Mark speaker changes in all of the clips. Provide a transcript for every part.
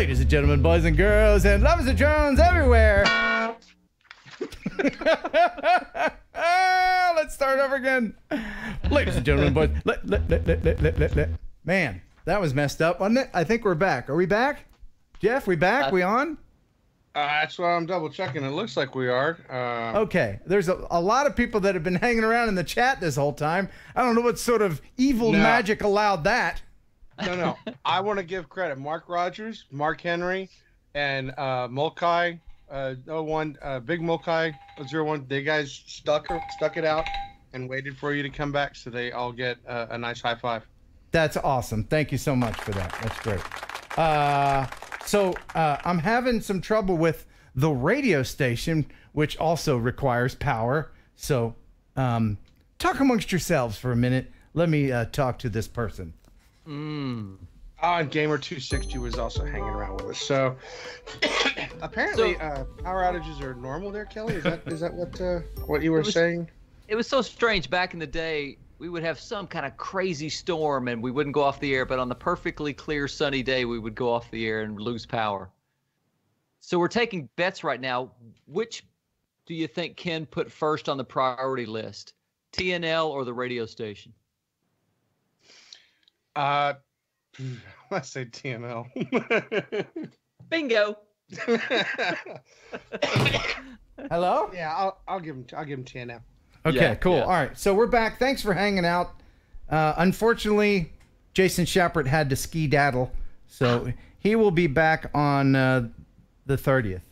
Speaker 1: Ladies and gentlemen, boys and girls, and lovers of drones everywhere. Let's start over again. Ladies and gentlemen, boys. Let, let, let, let, let, let, let. Man, that was messed up, wasn't it? I think we're back. Are we back? Jeff, we back? we on?
Speaker 2: Uh, that's why I'm double checking. It looks like we are. Uh,
Speaker 1: Okay, there's a, a lot of people that have been hanging around in the chat this whole time. I don't know what sort of evil
Speaker 2: No.
Speaker 1: magic allowed that.
Speaker 2: No, no. I want to give credit. Mark Rogers, Mark Henry, and uh, Mulkai, uh, 01, uh, Big Mulkai 01. They guys stuck stuck it out and waited for you to come back, so they all get uh, a nice high five.
Speaker 1: That's awesome. Thank you so much for that. That's great. Uh, so uh, I'm having some trouble with the radio station, which also requires power. So um, talk amongst yourselves for a minute. Let me uh, talk to this person.
Speaker 2: Ah, and Gamer260 was also hanging around with us. So apparently,
Speaker 3: So-
Speaker 2: uh, power outages are normal there, Kelly. Is that is that what uh, what you were
Speaker 3: was-
Speaker 2: saying?
Speaker 3: It was so strange back in the day. We would have some kind of crazy storm and we wouldn't go off the air, but on the perfectly clear sunny day, we would go off the air and lose power. So we're taking bets right now. Which do you think Ken put first on the priority list? TNL or the radio station?
Speaker 2: Uh, let's say TNL.
Speaker 3: Bingo.
Speaker 1: Hello?
Speaker 2: yeah, I'll, I'll give him I'll give him TNL.
Speaker 1: Okay,
Speaker 3: Yeah,
Speaker 1: cool.
Speaker 3: yeah.
Speaker 1: All right. So we're back. Thanks for hanging out. Uh, unfortunately, Jason Schappert had to ski daddle. So he will be back on uh, the 30th.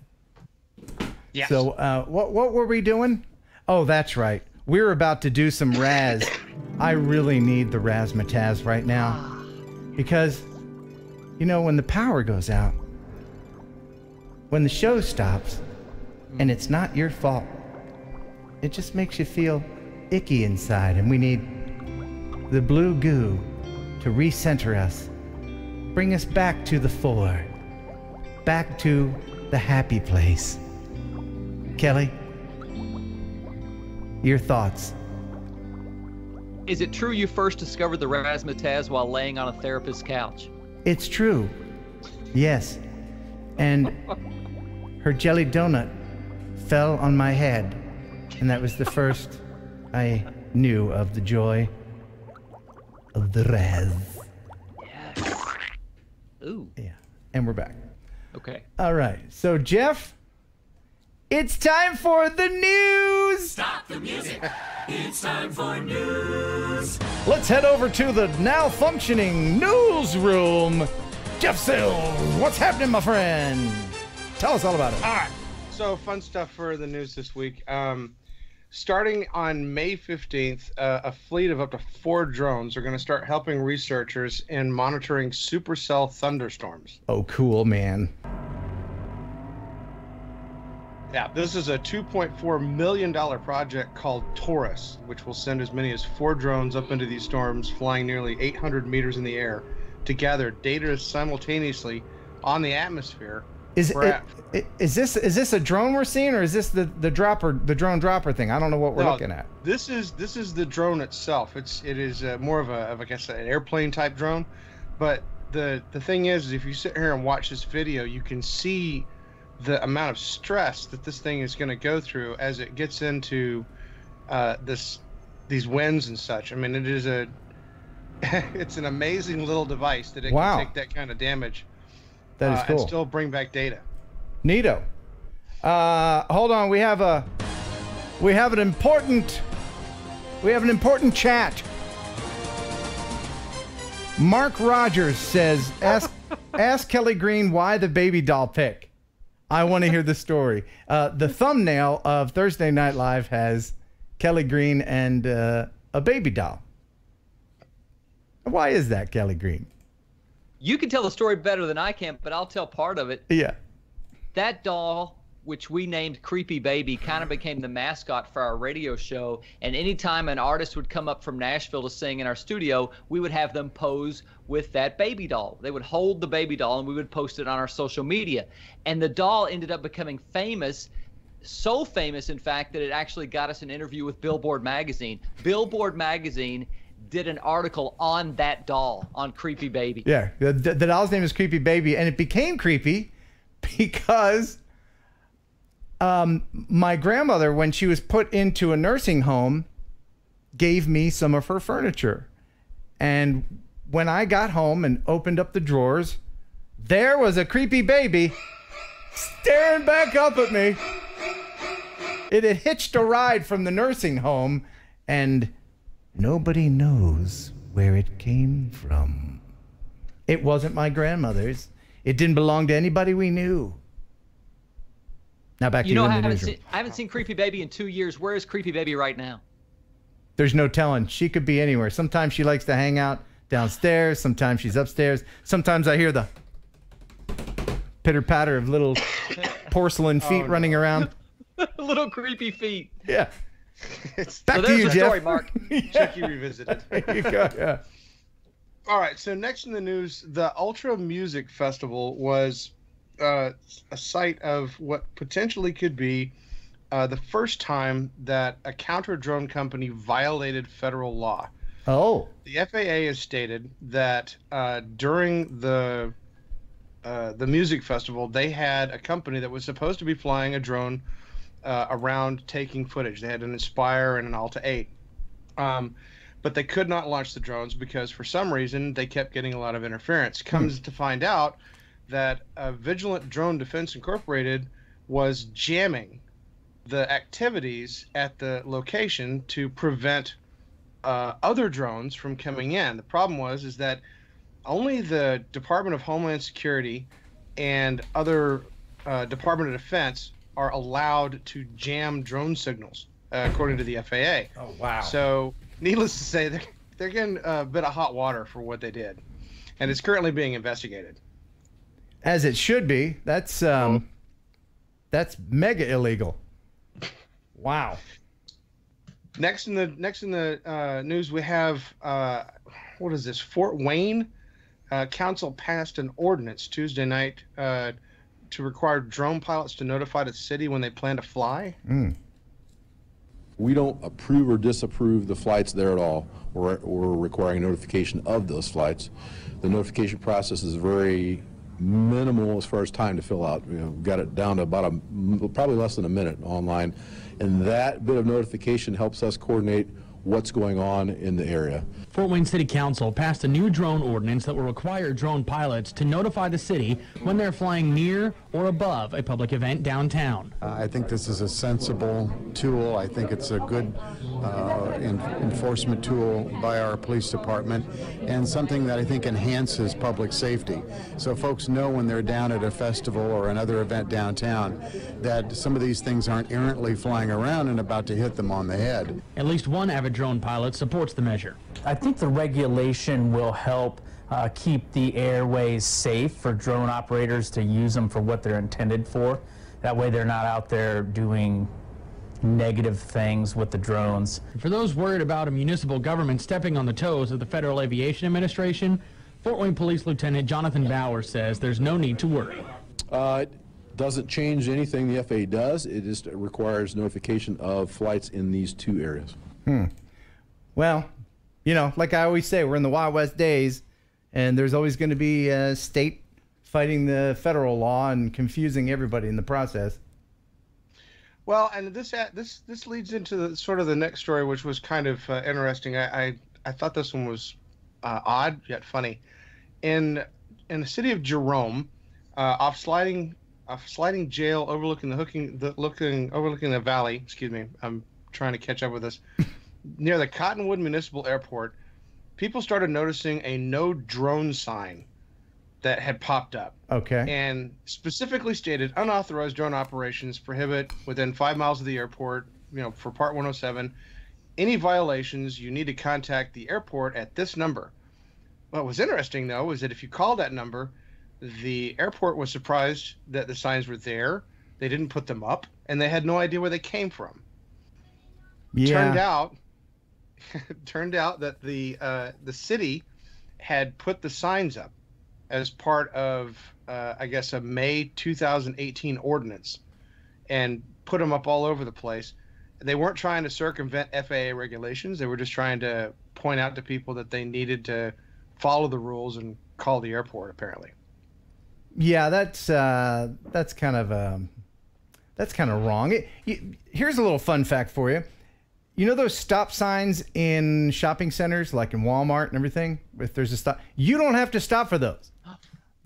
Speaker 2: Yes.
Speaker 1: So uh, what what were we doing? Oh, that's right. We were about to do some Raz. I really need the Razzmatazz right now because you know when the power goes out, when the show stops, and it's not your fault, it just makes you feel icky inside, and we need the blue goo to recenter us, bring us back to the fore, back to the happy place. Kelly, your thoughts?
Speaker 3: Is it true you first discovered the razzmatazz while laying on a therapist's couch?
Speaker 1: It's true. Yes. And her jelly donut fell on my head, and that was the first I knew of the joy of the Raz.
Speaker 3: Ooh.
Speaker 1: Yeah. And we're back.
Speaker 3: Okay.
Speaker 1: All right. So, Jeff, it's time for the news.
Speaker 4: Stop the music. It's time for news.
Speaker 1: Let's head over to the now functioning newsroom. Jeff Sills, what's happening, my friend? Tell us all about it.
Speaker 2: All right. So fun stuff for the news this week. Um, starting on May 15th, uh, a fleet of up to four drones are going to start helping researchers in monitoring supercell thunderstorms.
Speaker 1: Oh, cool, man.
Speaker 2: Yeah, this is a 2.4 million dollar project called TORUS, which will send as many as four drones up into these storms, flying nearly 800 meters in the air, to gather data simultaneously on the atmosphere.
Speaker 1: Is it,
Speaker 2: at-
Speaker 1: i- this is this a drone we're seeing, or is this the the dropper the drone dropper thing? I don't know what we're
Speaker 2: No,
Speaker 1: looking at.
Speaker 2: This is this is the drone itself. It's it is uh, more of a of I guess an airplane type drone, but the the thing is, is if you sit here and watch this video, you can see the amount of stress that this thing is going to go through as it gets into uh, this these winds and such. I mean, it is a it's an amazing little device that it
Speaker 1: Wow.
Speaker 2: can take that kind of damage
Speaker 1: That is
Speaker 2: uh,
Speaker 1: cool.
Speaker 2: and still bring back data.
Speaker 1: Neato. Uh, hold on, we have a we have an important we have an important chat. Mark Rogers says, "Ask ask Kelly Green why the baby doll pick." I want to hear the story. Uh, the thumbnail of Thursday Night Live has Kelly Green and uh, a baby doll. Why is that, Kelly Green?
Speaker 3: You can tell the story better than I can, but I'll tell part of it.
Speaker 1: Yeah.
Speaker 3: that doll which we named creepy baby kind of mm-hmm. became the mascot for our radio show. And anytime an artist would come up from nashville to sing in our studio we would have them pose with that baby doll. They would hold the baby doll and we would post it on our social media. And the doll ended up becoming famous so famous in fact that it actually got us an interview with billboard magazine. Billboard magazine did an article on that doll on Creepy Baby.
Speaker 1: Yeah, the, the, the doll's name is Creepy Baby, and it became creepy because um, my grandmother, when she was put into a nursing home, gave me some of her furniture. And when I got home and opened up the drawers, there was a creepy baby staring back up at me. It had hitched a ride from the nursing home, and nobody knows where it came from. It wasn't my grandmother's. It didn't belong to anybody we knew. Now back to
Speaker 3: You know,
Speaker 1: you
Speaker 3: I
Speaker 1: the
Speaker 3: haven't, seen, I haven't seen Creepy Baby in two years. Where is Creepy Baby right now?
Speaker 1: There's no telling. She could be anywhere. Sometimes she likes to hang out downstairs. Sometimes she's upstairs. Sometimes I hear the pitter patter of little porcelain feet oh, running around.
Speaker 3: Little creepy feet.
Speaker 1: Yeah.
Speaker 2: It's
Speaker 1: Back
Speaker 3: So
Speaker 1: to
Speaker 3: there's
Speaker 1: you,
Speaker 3: your
Speaker 1: Jeff.
Speaker 3: story, Mark.
Speaker 2: Chucky revisited.
Speaker 1: There you go. Yeah.
Speaker 2: All right. So next in the news, the Ultra Music Festival was uh, a site of what potentially could be uh, the first time that a counter drone company violated federal law.
Speaker 1: Oh.
Speaker 2: The FAA has stated that uh, during the uh, the music festival, they had a company that was supposed to be flying a drone uh, around taking footage. They had an Inspire and an Alta 8. Um, but they could not launch the drones because for some reason they kept getting a lot of interference. Comes to find out that uh, Vigilant Drone Defense Incorporated was jamming the activities at the location to prevent uh, other drones from coming in. The problem was is that only the Department of Homeland Security and other uh, Department of Defense are allowed to jam drone signals, uh, according to the FAA.
Speaker 1: Oh wow.
Speaker 2: So, needless to say, they're, they're getting a bit of hot water for what they did, and it's currently being investigated.
Speaker 1: As it should be. That's um that's mega illegal. Wow.
Speaker 2: Next in the next in the uh, news, we have uh, what is this? Fort Wayne uh, Council passed an ordinance Tuesday night uh, to require drone pilots to notify the city when they plan to fly.
Speaker 5: We don't approve or disapprove the flights there at all. We're, we're requiring notification of those flights. The notification process is very minimal as far as time to fill out. You know, got it down to about a, probably less than a minute online. And that bit of notification helps us coordinate what's going on in the area.
Speaker 6: Fort Wayne City Council passed a new drone ordinance that will require drone pilots to notify the city when they're flying near or above a public event downtown.
Speaker 7: Uh, I think this is a sensible tool. I think it's a good uh, en- enforcement tool by our police department and something that I think enhances public safety. So folks know when they're down at a festival or another event downtown that some of these things aren't errantly flying around and about to hit them on the head.
Speaker 6: At least one avid drone pilot supports the measure.
Speaker 8: I think the regulation will help uh, keep the airways safe for drone operators to use them for what they're intended for. That way, they're not out there doing negative things with the drones.
Speaker 6: For those worried about a municipal government stepping on the toes of the Federal Aviation Administration, Fort Wayne Police Lieutenant Jonathan Bauer says there's no need to worry.
Speaker 5: Uh, it doesn't change anything the FAA does. It just requires notification of flights in these two areas.
Speaker 1: Well, you know, like I always say, we're in the Wild West days, and there's always going to be a state fighting the federal law and confusing everybody in the process.
Speaker 2: Well, and this uh, this this leads into the, sort of the next story, which was kind of uh, interesting. I, I I thought this one was uh, odd yet funny. In in the city of Jerome, uh, off sliding off sliding jail overlooking the hooking the looking overlooking the valley. Excuse me, I'm trying to catch up with this. Near the Cottonwood Municipal Airport, people started noticing a no drone sign that had popped up.
Speaker 1: Okay.
Speaker 2: and specifically stated unauthorized drone operations prohibit within five miles of the airport you know for part 107 any violations. You need to contact the airport at this number. What was interesting though was that if you called that number the airport was surprised that the signs were there. They didn't put them up and they had no idea where they came from.
Speaker 1: Yeah.
Speaker 2: turned out turned out that the uh, the city had put the signs up as part of uh, I guess a May 2018 ordinance and put them up all over the place. They weren't trying to circumvent FAA regulations. They were just trying to point out to people that they needed to follow the rules and call the airport. Apparently,
Speaker 1: Yeah, that's uh, that's kind of um, that's kind of wrong. It, here's a little fun fact for you. You know those stop signs in shopping centers, like in Walmart and everything. If there's a stop, you don't have to stop for those.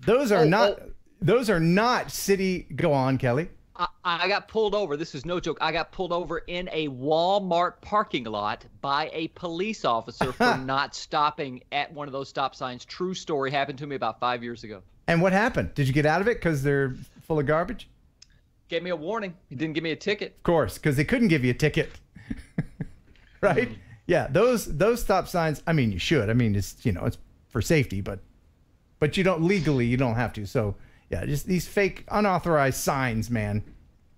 Speaker 1: Those are
Speaker 3: Oh,
Speaker 1: not.
Speaker 3: oh.
Speaker 1: Those are not city. Go on, Kelly.
Speaker 3: I, I got pulled over. This is no joke. I got pulled over in a Walmart parking lot by a police officer for not stopping at one of those stop signs. True story happened to me about five years ago.
Speaker 1: And what happened? Did you get out of it because they're full of garbage?
Speaker 3: Gave me a warning. He didn't give me a ticket.
Speaker 1: Of course, because they couldn't give you a ticket. right? Yeah, those those stop signs. I mean, you should. I mean, it's you know, it's for safety, but but you don't legally, you don't have to. So yeah, just these fake, unauthorized signs, man.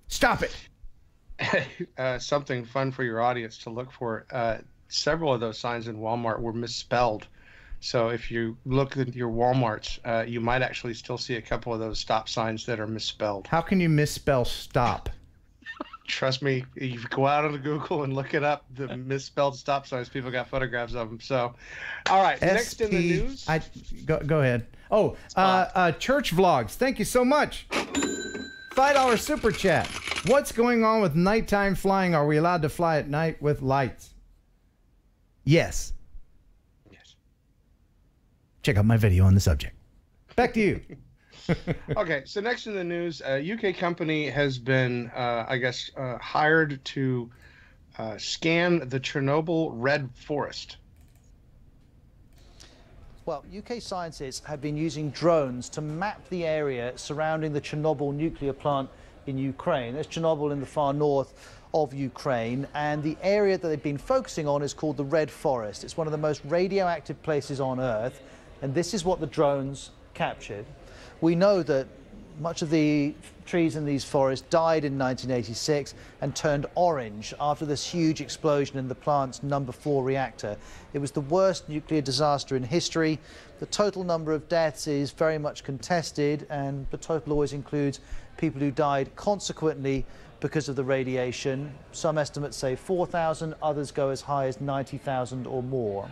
Speaker 1: Stop it.
Speaker 2: uh, something fun for your audience to look for. Uh, several of those signs in Walmart were misspelled. So if you look at your WalMarts, uh, you might actually still see a couple of those stop signs that are misspelled.
Speaker 1: How can you misspell stop?
Speaker 2: Trust me, you go out on Google and look it up, the misspelled stop signs, people got photographs of them. So, all right, next in the news.
Speaker 1: I go, go ahead. Oh, uh, uh, church vlogs. Thank you so much. Five dollar super chat. What's going on with nighttime flying? Are we allowed to fly at night with lights? Yes.
Speaker 2: Yes.
Speaker 1: Check out my video on the subject. Back to you.
Speaker 2: okay, so next in the news, a UK company has been, uh, I guess, uh, hired to uh, scan the Chernobyl Red Forest.
Speaker 9: Well, UK scientists have been using drones to map the area surrounding the Chernobyl nuclear plant in Ukraine. There's Chernobyl in the far north of Ukraine, and the area that they've been focusing on is called the Red Forest. It's one of the most radioactive places on Earth, and this is what the drones captured. We know that much of the trees in these forests died in 1986 and turned orange after this huge explosion in the plant's number four reactor. It was the worst nuclear disaster in history. The total number of deaths is very much contested, and the total always includes people who died consequently because of the radiation. Some estimates say 4,000, others go as high as 90,000 or more.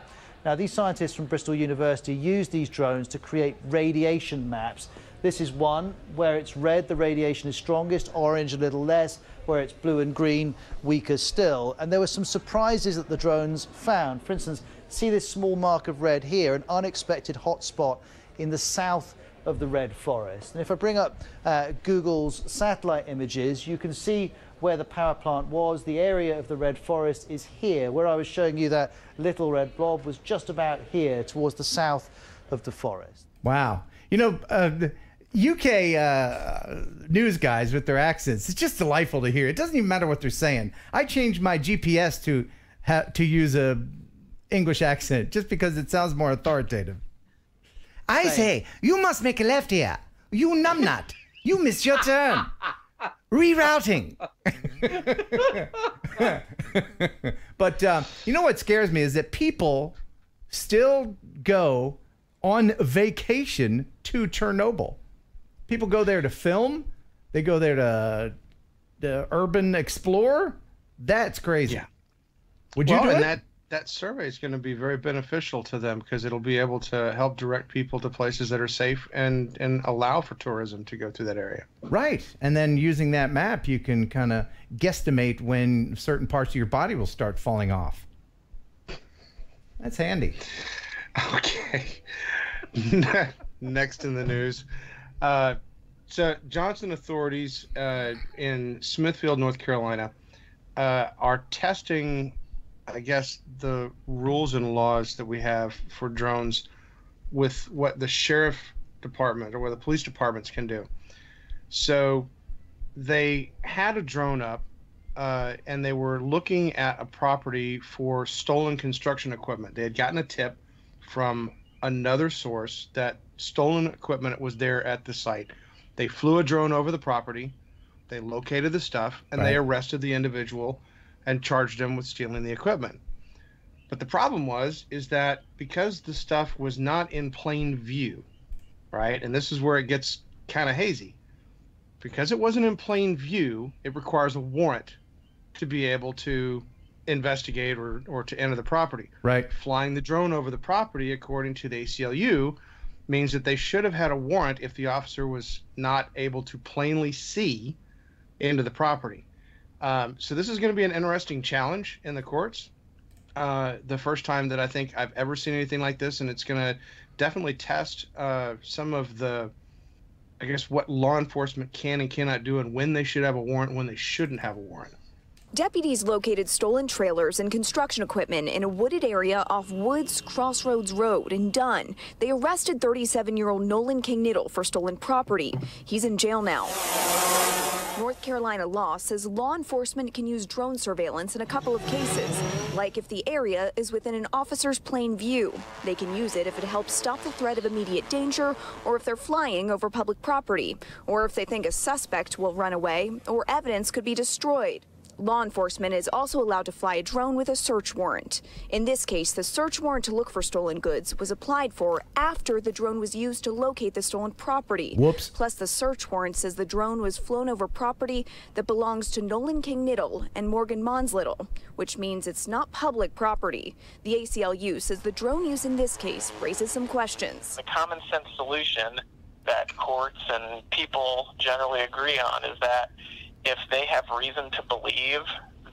Speaker 9: Now, these scientists from Bristol University use these drones to create radiation maps. This is one where it's red, the radiation is strongest, orange a little less, where it's blue and green, weaker still. And there were some surprises that the drones found. For instance, see this small mark of red here, an unexpected hotspot in the south of the red forest. And if I bring up uh, Google's satellite images, you can see where the power plant was. The area of the red forest is here. Where I was showing you that little red blob was just about here towards the south of the forest.
Speaker 1: Wow. You know, uh, UK uh, news guys with their accents, it's just delightful to hear. It doesn't even matter what they're saying. I changed my GPS to ha- to use a English accent just because it sounds more authoritative. I say, you must make a left here. You numbnut. You missed your turn. Rerouting. but uh, you know what scares me is that people still go on vacation to Chernobyl. People go there to film. They go there to the urban explore. That's crazy.
Speaker 2: Yeah.
Speaker 1: Would you do
Speaker 2: and
Speaker 1: it?
Speaker 2: that that survey is going to be very beneficial to them because it'll be able to help direct people to places that are safe and and allow for tourism to go through that area.
Speaker 1: Right. And then using that map, you can kind of guesstimate when certain parts of your body will start falling off. That's handy.
Speaker 2: Okay. Next in the news. Uh, so, Johnston authorities uh, in Smithfield, North Carolina, uh, are testing, I guess, the rules and laws that we have for drones with what the sheriff department or what the police departments can do. So, they had a drone up uh, and they were looking at a property for stolen construction equipment. They had gotten a tip from another source that stolen equipment was there at the site. They flew a drone over the property, they located the stuff, and they arrested the individual and charged him with stealing the equipment. But the problem was is that because the stuff was not in plain view, right? And this is where it gets kind of hazy. Because it wasn't in plain view, it requires a warrant to be able to investigate or, or to enter the property.
Speaker 1: Right.
Speaker 2: Flying the drone over the property, according to the ACLU, means that they should have had a warrant if the officer was not able to plainly see into the property. Um, so this is going to be an interesting challenge in the courts. Uh, the first time that I think I've ever seen anything like this, and it's going to definitely test uh, some of the, I guess, what law enforcement can and cannot do, and when they should have a warrant, when they shouldn't have a warrant.
Speaker 10: Deputies located stolen trailers and construction equipment in a wooded area off Woods Crossroads Road in Dunn. They arrested 37 year old Nolan King Niddle for stolen property. He's in jail now. North Carolina law says law enforcement can use drone surveillance in a couple of cases, like if the area is within an officer's plain view. They can use it if it helps stop the threat of immediate danger, or if they're flying over public property, or if they think a suspect will run away, or evidence could be destroyed. Law enforcement is also allowed to fly a drone with a search warrant. In this case, the search warrant to look for stolen goods was applied for after the drone was used to locate the stolen property.
Speaker 1: Whoops.
Speaker 10: Plus, the search warrant says the drone was flown over property that belongs to Nolan King Niddle and Morgan Monslittle, which means it's not public property. The ACLU says the drone use in this case raises some questions.
Speaker 11: The common sense solution that courts and people generally agree on is that if they have reason to believe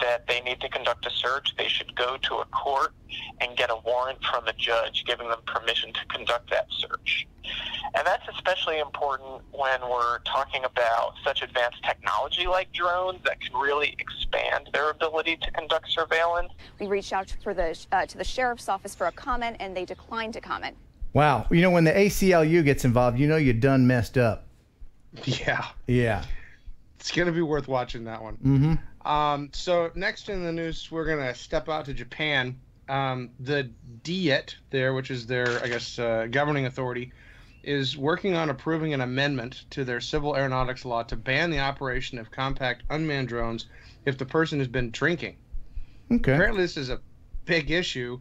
Speaker 11: that they need to conduct a search, they should go to a court and get a warrant from a judge giving them permission to conduct that search. And that's especially important when we're talking about such advanced technology like drones that can really expand their ability to conduct surveillance.
Speaker 12: We reached out for the, uh, to the sheriff's office for a comment, and they declined to comment.
Speaker 1: Wow. You know, when the ACLU gets involved, you know you're done messed up.
Speaker 2: Yeah.
Speaker 1: Yeah.
Speaker 2: It's going to be worth watching that one.
Speaker 1: Mm-hmm.
Speaker 2: Um, so next in the news, we're gonna step out to Japan. Um, the Diet there, which is their, I guess, uh, governing authority, is working on approving an amendment to their civil aeronautics law to ban the operation of compact unmanned drones if the person has been drinking.
Speaker 1: Okay.
Speaker 2: Apparently, this is a big issue,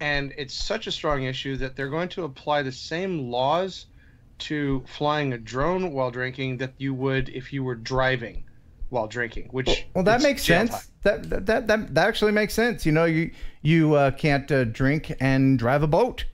Speaker 2: and it's such a strong issue that they're going to apply the same laws to flying a drone while drinking that you would if you were driving while drinking. Which
Speaker 1: Well, that makes sense. That, that that that that actually makes sense. You know, you you uh, can't uh, drink and drive a boat.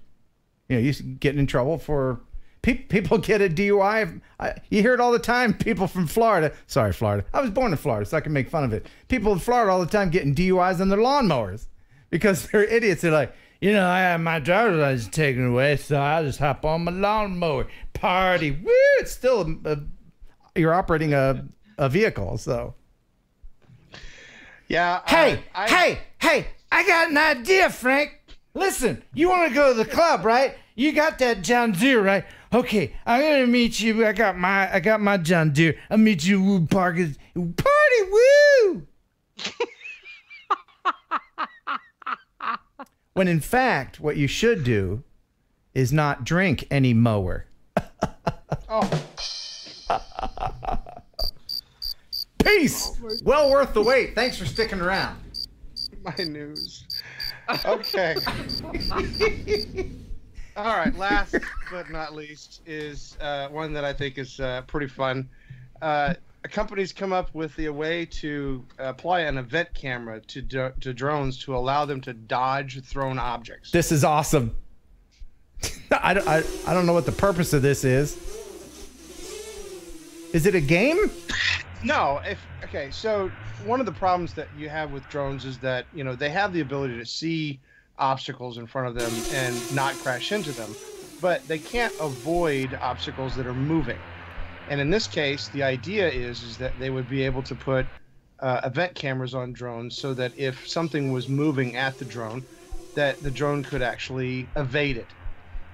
Speaker 1: You know, you get in trouble for pe- people get a DUI. I, you hear it all the time. People from Florida. Sorry, Florida. I was born in Florida, so I can make fun of it. People in Florida all the time getting DUIs on their lawnmowers because they're idiots. They're like, you know, I have my driver's license taken away, so I just hop on my lawnmower, party. Woo! It's still a, a, you're operating a a vehicle, so.
Speaker 2: Yeah.
Speaker 1: Hey,
Speaker 2: I-
Speaker 1: hey, hey, I got an idea, Frank. Listen, you want to go to the club, right? You got that John Deere, right? Okay, I'm gonna meet you. I got my I got my John Deere. I'll meet you Woo Park. Party woo! when in fact, what you should do is not drink any mower.
Speaker 2: Oh.
Speaker 1: Peace. Well worth the wait. Thanks for sticking around.
Speaker 2: my news. Okay. All right. Last but not least is uh, one that I think is uh, pretty fun. Uh, a company's come up with a way to apply an event camera to to drones to allow them to dodge thrown objects.
Speaker 1: This is awesome. I, don't, I, I don't know what the purpose of this is. Is it a game?
Speaker 2: No, if okay, so one of the problems that you have with drones is that you know they have the ability to see obstacles in front of them and not crash into them, but they can't avoid obstacles that are moving. And in this case, the idea is is that they would be able to put uh, event cameras on drones so that if something was moving at the drone, that the drone could actually evade it.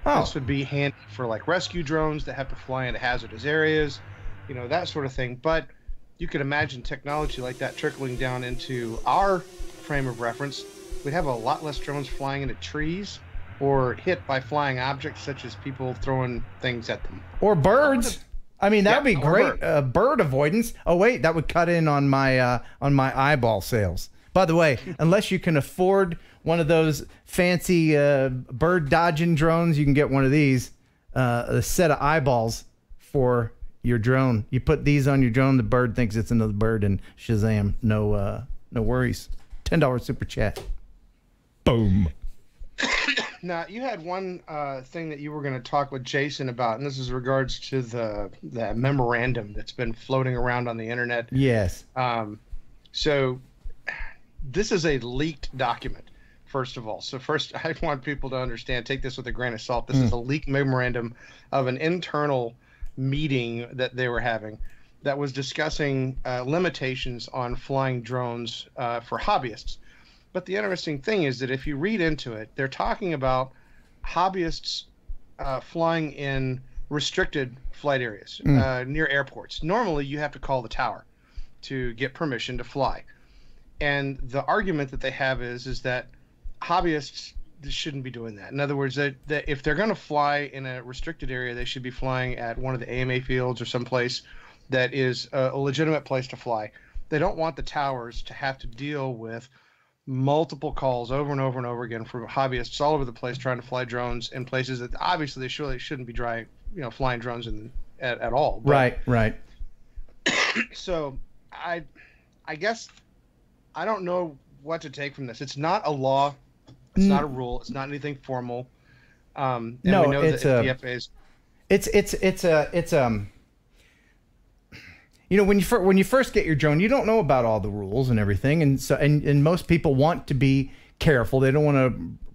Speaker 1: Oh.
Speaker 2: This would be handy for like rescue drones that have to fly into hazardous areas, you know, that sort of thing. But you could imagine technology like that trickling down into our frame of reference. We'd have a lot less drones flying into trees or hit by flying objects such as people throwing things at them.
Speaker 1: Or birds? I mean, that would
Speaker 2: Yeah,
Speaker 1: be
Speaker 2: or
Speaker 1: great. Uh, bird avoidance. Oh wait, that would cut in on my uh, on my eyeball sales. By the way, unless you can afford one of those fancy uh, bird dodging drones, you can get one of these. Uh, a set of eyeballs for your drone. You put these on your drone, the bird thinks it's another bird, and Shazam, no uh, no worries. ten dollars super chat. Boom.
Speaker 2: Now you had one uh, thing that you were going to talk with Jason about, and this is regards to the the memorandum that's been floating around on the internet.
Speaker 1: Yes.
Speaker 2: Um, so this is a leaked document, first of all. So first, I want people to understand. Take this with a grain of salt. This is
Speaker 1: Mm.
Speaker 2: a leaked memorandum of an internal meeting that they were having that was discussing uh, limitations on flying drones uh, for hobbyists. But the interesting thing is that if you read into it, they're talking about hobbyists uh, flying in restricted flight areas
Speaker 1: Mm.
Speaker 2: uh, near airports. Normally, you have to call the tower to get permission to fly. And the argument that they have is is that hobbyists shouldn't be doing that. In other words, that, that if they're going to fly in a restricted area, they should be flying at one of the AMA fields or someplace that is a, a legitimate place to fly. They don't want the towers to have to deal with multiple calls over and over and over again from hobbyists all over the place trying to fly drones in places that obviously they surely shouldn't be dry, you know, flying drones in at, at all. But-
Speaker 1: Right. Right.
Speaker 2: so I I guess I don't know what to take from this. It's not a law. It's not a rule. It's not anything formal. Um, and
Speaker 1: No,
Speaker 2: we know
Speaker 1: it's
Speaker 2: that
Speaker 1: a- It's it's it's a it's um. You know when you fir- when you first get your drone, you don't know about all the rules and everything, and so and, and most people want to be careful. They don't want to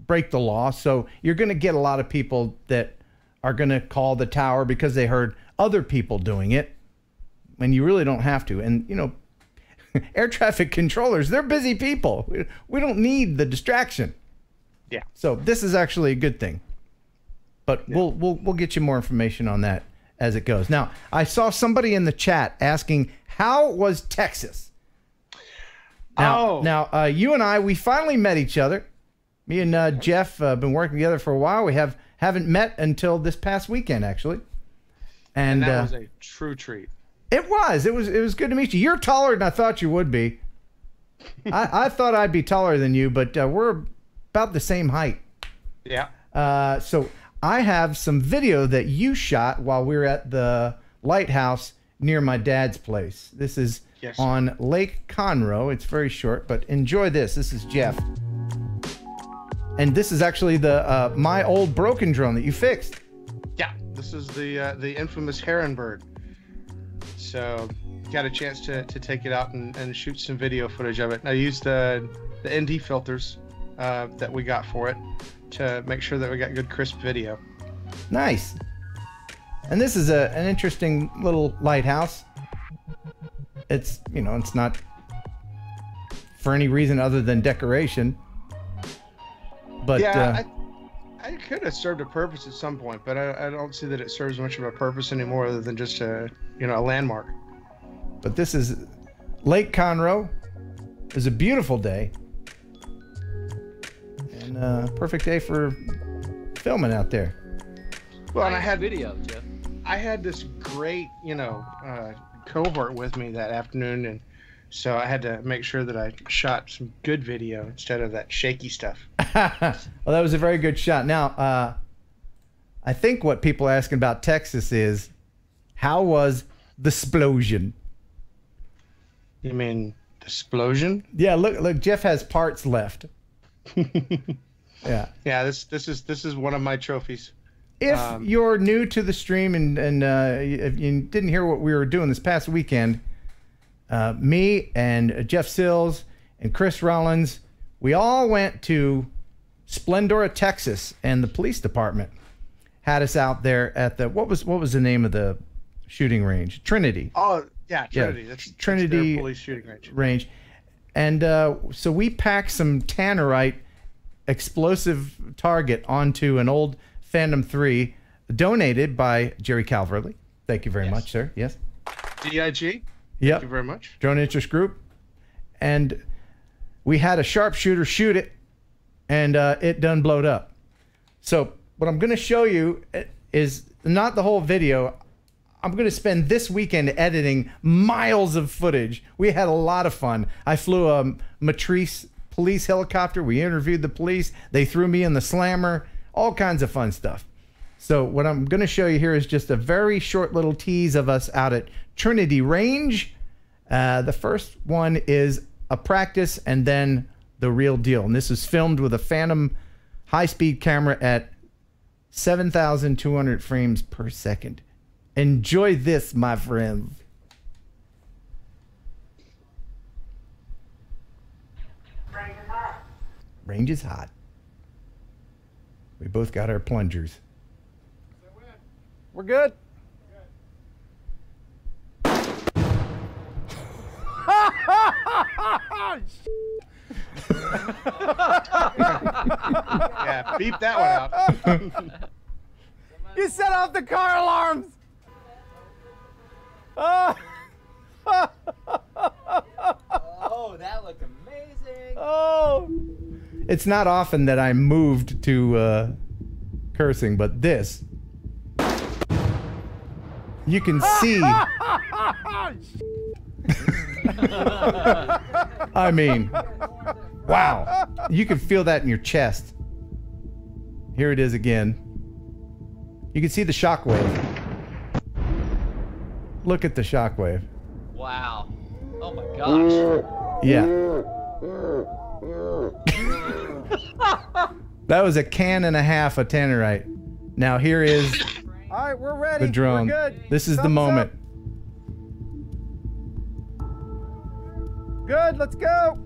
Speaker 1: break the law, so you're going to get a lot of people that are going to call the tower because they heard other people doing it, when you really don't have to. And you know, air traffic controllers, they're busy people. We, we don't need the distraction.
Speaker 2: Yeah.
Speaker 1: So this is actually a good thing. But we'll we'll we'll get you more information on that as it goes. Now, I saw somebody in the chat asking how was Texas. Now,
Speaker 2: Oh.
Speaker 1: now uh, you and I we finally met each other. Me and uh, Jeff uh, been working together for a while. We have haven't met until this past weekend actually. And,
Speaker 2: and that
Speaker 1: uh,
Speaker 2: was a true treat.
Speaker 1: it was. It was. It was good to meet you. You're taller than I thought you would be. I, I thought I'd be taller than you, but uh, we're about the same height.
Speaker 2: Yeah.
Speaker 1: Uh, so I have some video that you shot while we were at the lighthouse near my dad's place. This is
Speaker 2: Yes.
Speaker 1: on Lake Conroe. It's very short, but enjoy this. This is Jeff. And this is actually the uh, my old broken drone that you fixed.
Speaker 2: Yeah. This is the uh, the infamous heron bird. So got a chance to, to take it out and, and shoot some video footage of it. And I used the the ND filters uh, that we got for it to make sure that we got good crisp video.
Speaker 1: Nice. And this is a, an interesting little lighthouse. It's, you know, it's not for any reason other than decoration. But
Speaker 2: yeah,
Speaker 1: uh,
Speaker 2: I, I could have served a purpose at some point, but I, I don't see that it serves much of a purpose anymore other than just a you know a landmark.
Speaker 1: but this is Lake Conroe. It's a beautiful day. And uh perfect day for filming out there.
Speaker 2: Well, and I had
Speaker 3: video, Jeff.
Speaker 2: I had this great you know uh, cohort with me that afternoon, and so I had to make sure that I shot some good video instead of that shaky stuff.
Speaker 1: well, that was a very good shot. Now, uh, I think what people are asking about Texas is how was the explosion?
Speaker 2: You mean the explosion?
Speaker 1: Yeah, look, look. Jeff has parts left. yeah.
Speaker 2: Yeah, this this is this is one of my trophies.
Speaker 1: If
Speaker 2: Um,
Speaker 1: you're new to the stream and and uh, if you didn't hear what we were doing this past weekend, uh, me and Jeff Sills and Chris Rollins, we all went to Splendora, Texas, and the police department had us out there at the what was what was the name of the shooting range? Trinity.
Speaker 2: Oh yeah,
Speaker 1: Yeah,
Speaker 2: Trinity. That's that's
Speaker 1: Trinity
Speaker 2: their police shooting range.
Speaker 1: range. And uh, so we packed some tannerite explosive target onto an old Phantom 3 donated by Jerry Calverley. Thank you very much, sir. Yes.
Speaker 2: DIG.
Speaker 1: Yep.
Speaker 2: Thank you very much.
Speaker 1: Drone Interest Group. And we had a sharpshooter shoot it, and uh, it done blowed up. So what I'm going to show you is not the whole video. I'm going to spend this weekend editing miles of footage. We had a lot of fun. I flew a Matrice police helicopter. We interviewed the police. They threw me in the slammer. All kinds of fun stuff. So what I'm going to show you here is just a very short little tease of us out at Trinity Range. Uh, the first one is a practice, and then the real deal. And this is filmed with a Phantom high speed camera at 7,200 frames per second. Enjoy this, my friends. Range is hot. We both got our plungers. We're good.
Speaker 2: yeah, beep that one out.
Speaker 1: you set off the car alarms. Oh.
Speaker 3: oh, that looked amazing.
Speaker 1: Oh. It's not often that I'm moved to uh, cursing, but this. You can see. I mean, wow. You can feel that in your chest. Here it is again. You can see the shockwave. Look at the shockwave.
Speaker 3: Wow. Oh my gosh.
Speaker 1: Yeah. that was a can and a half of tannerite. Now here is
Speaker 13: All right, we're ready.
Speaker 1: the drone.
Speaker 13: We're good.
Speaker 1: This is the moment.
Speaker 13: up. Good, let's go.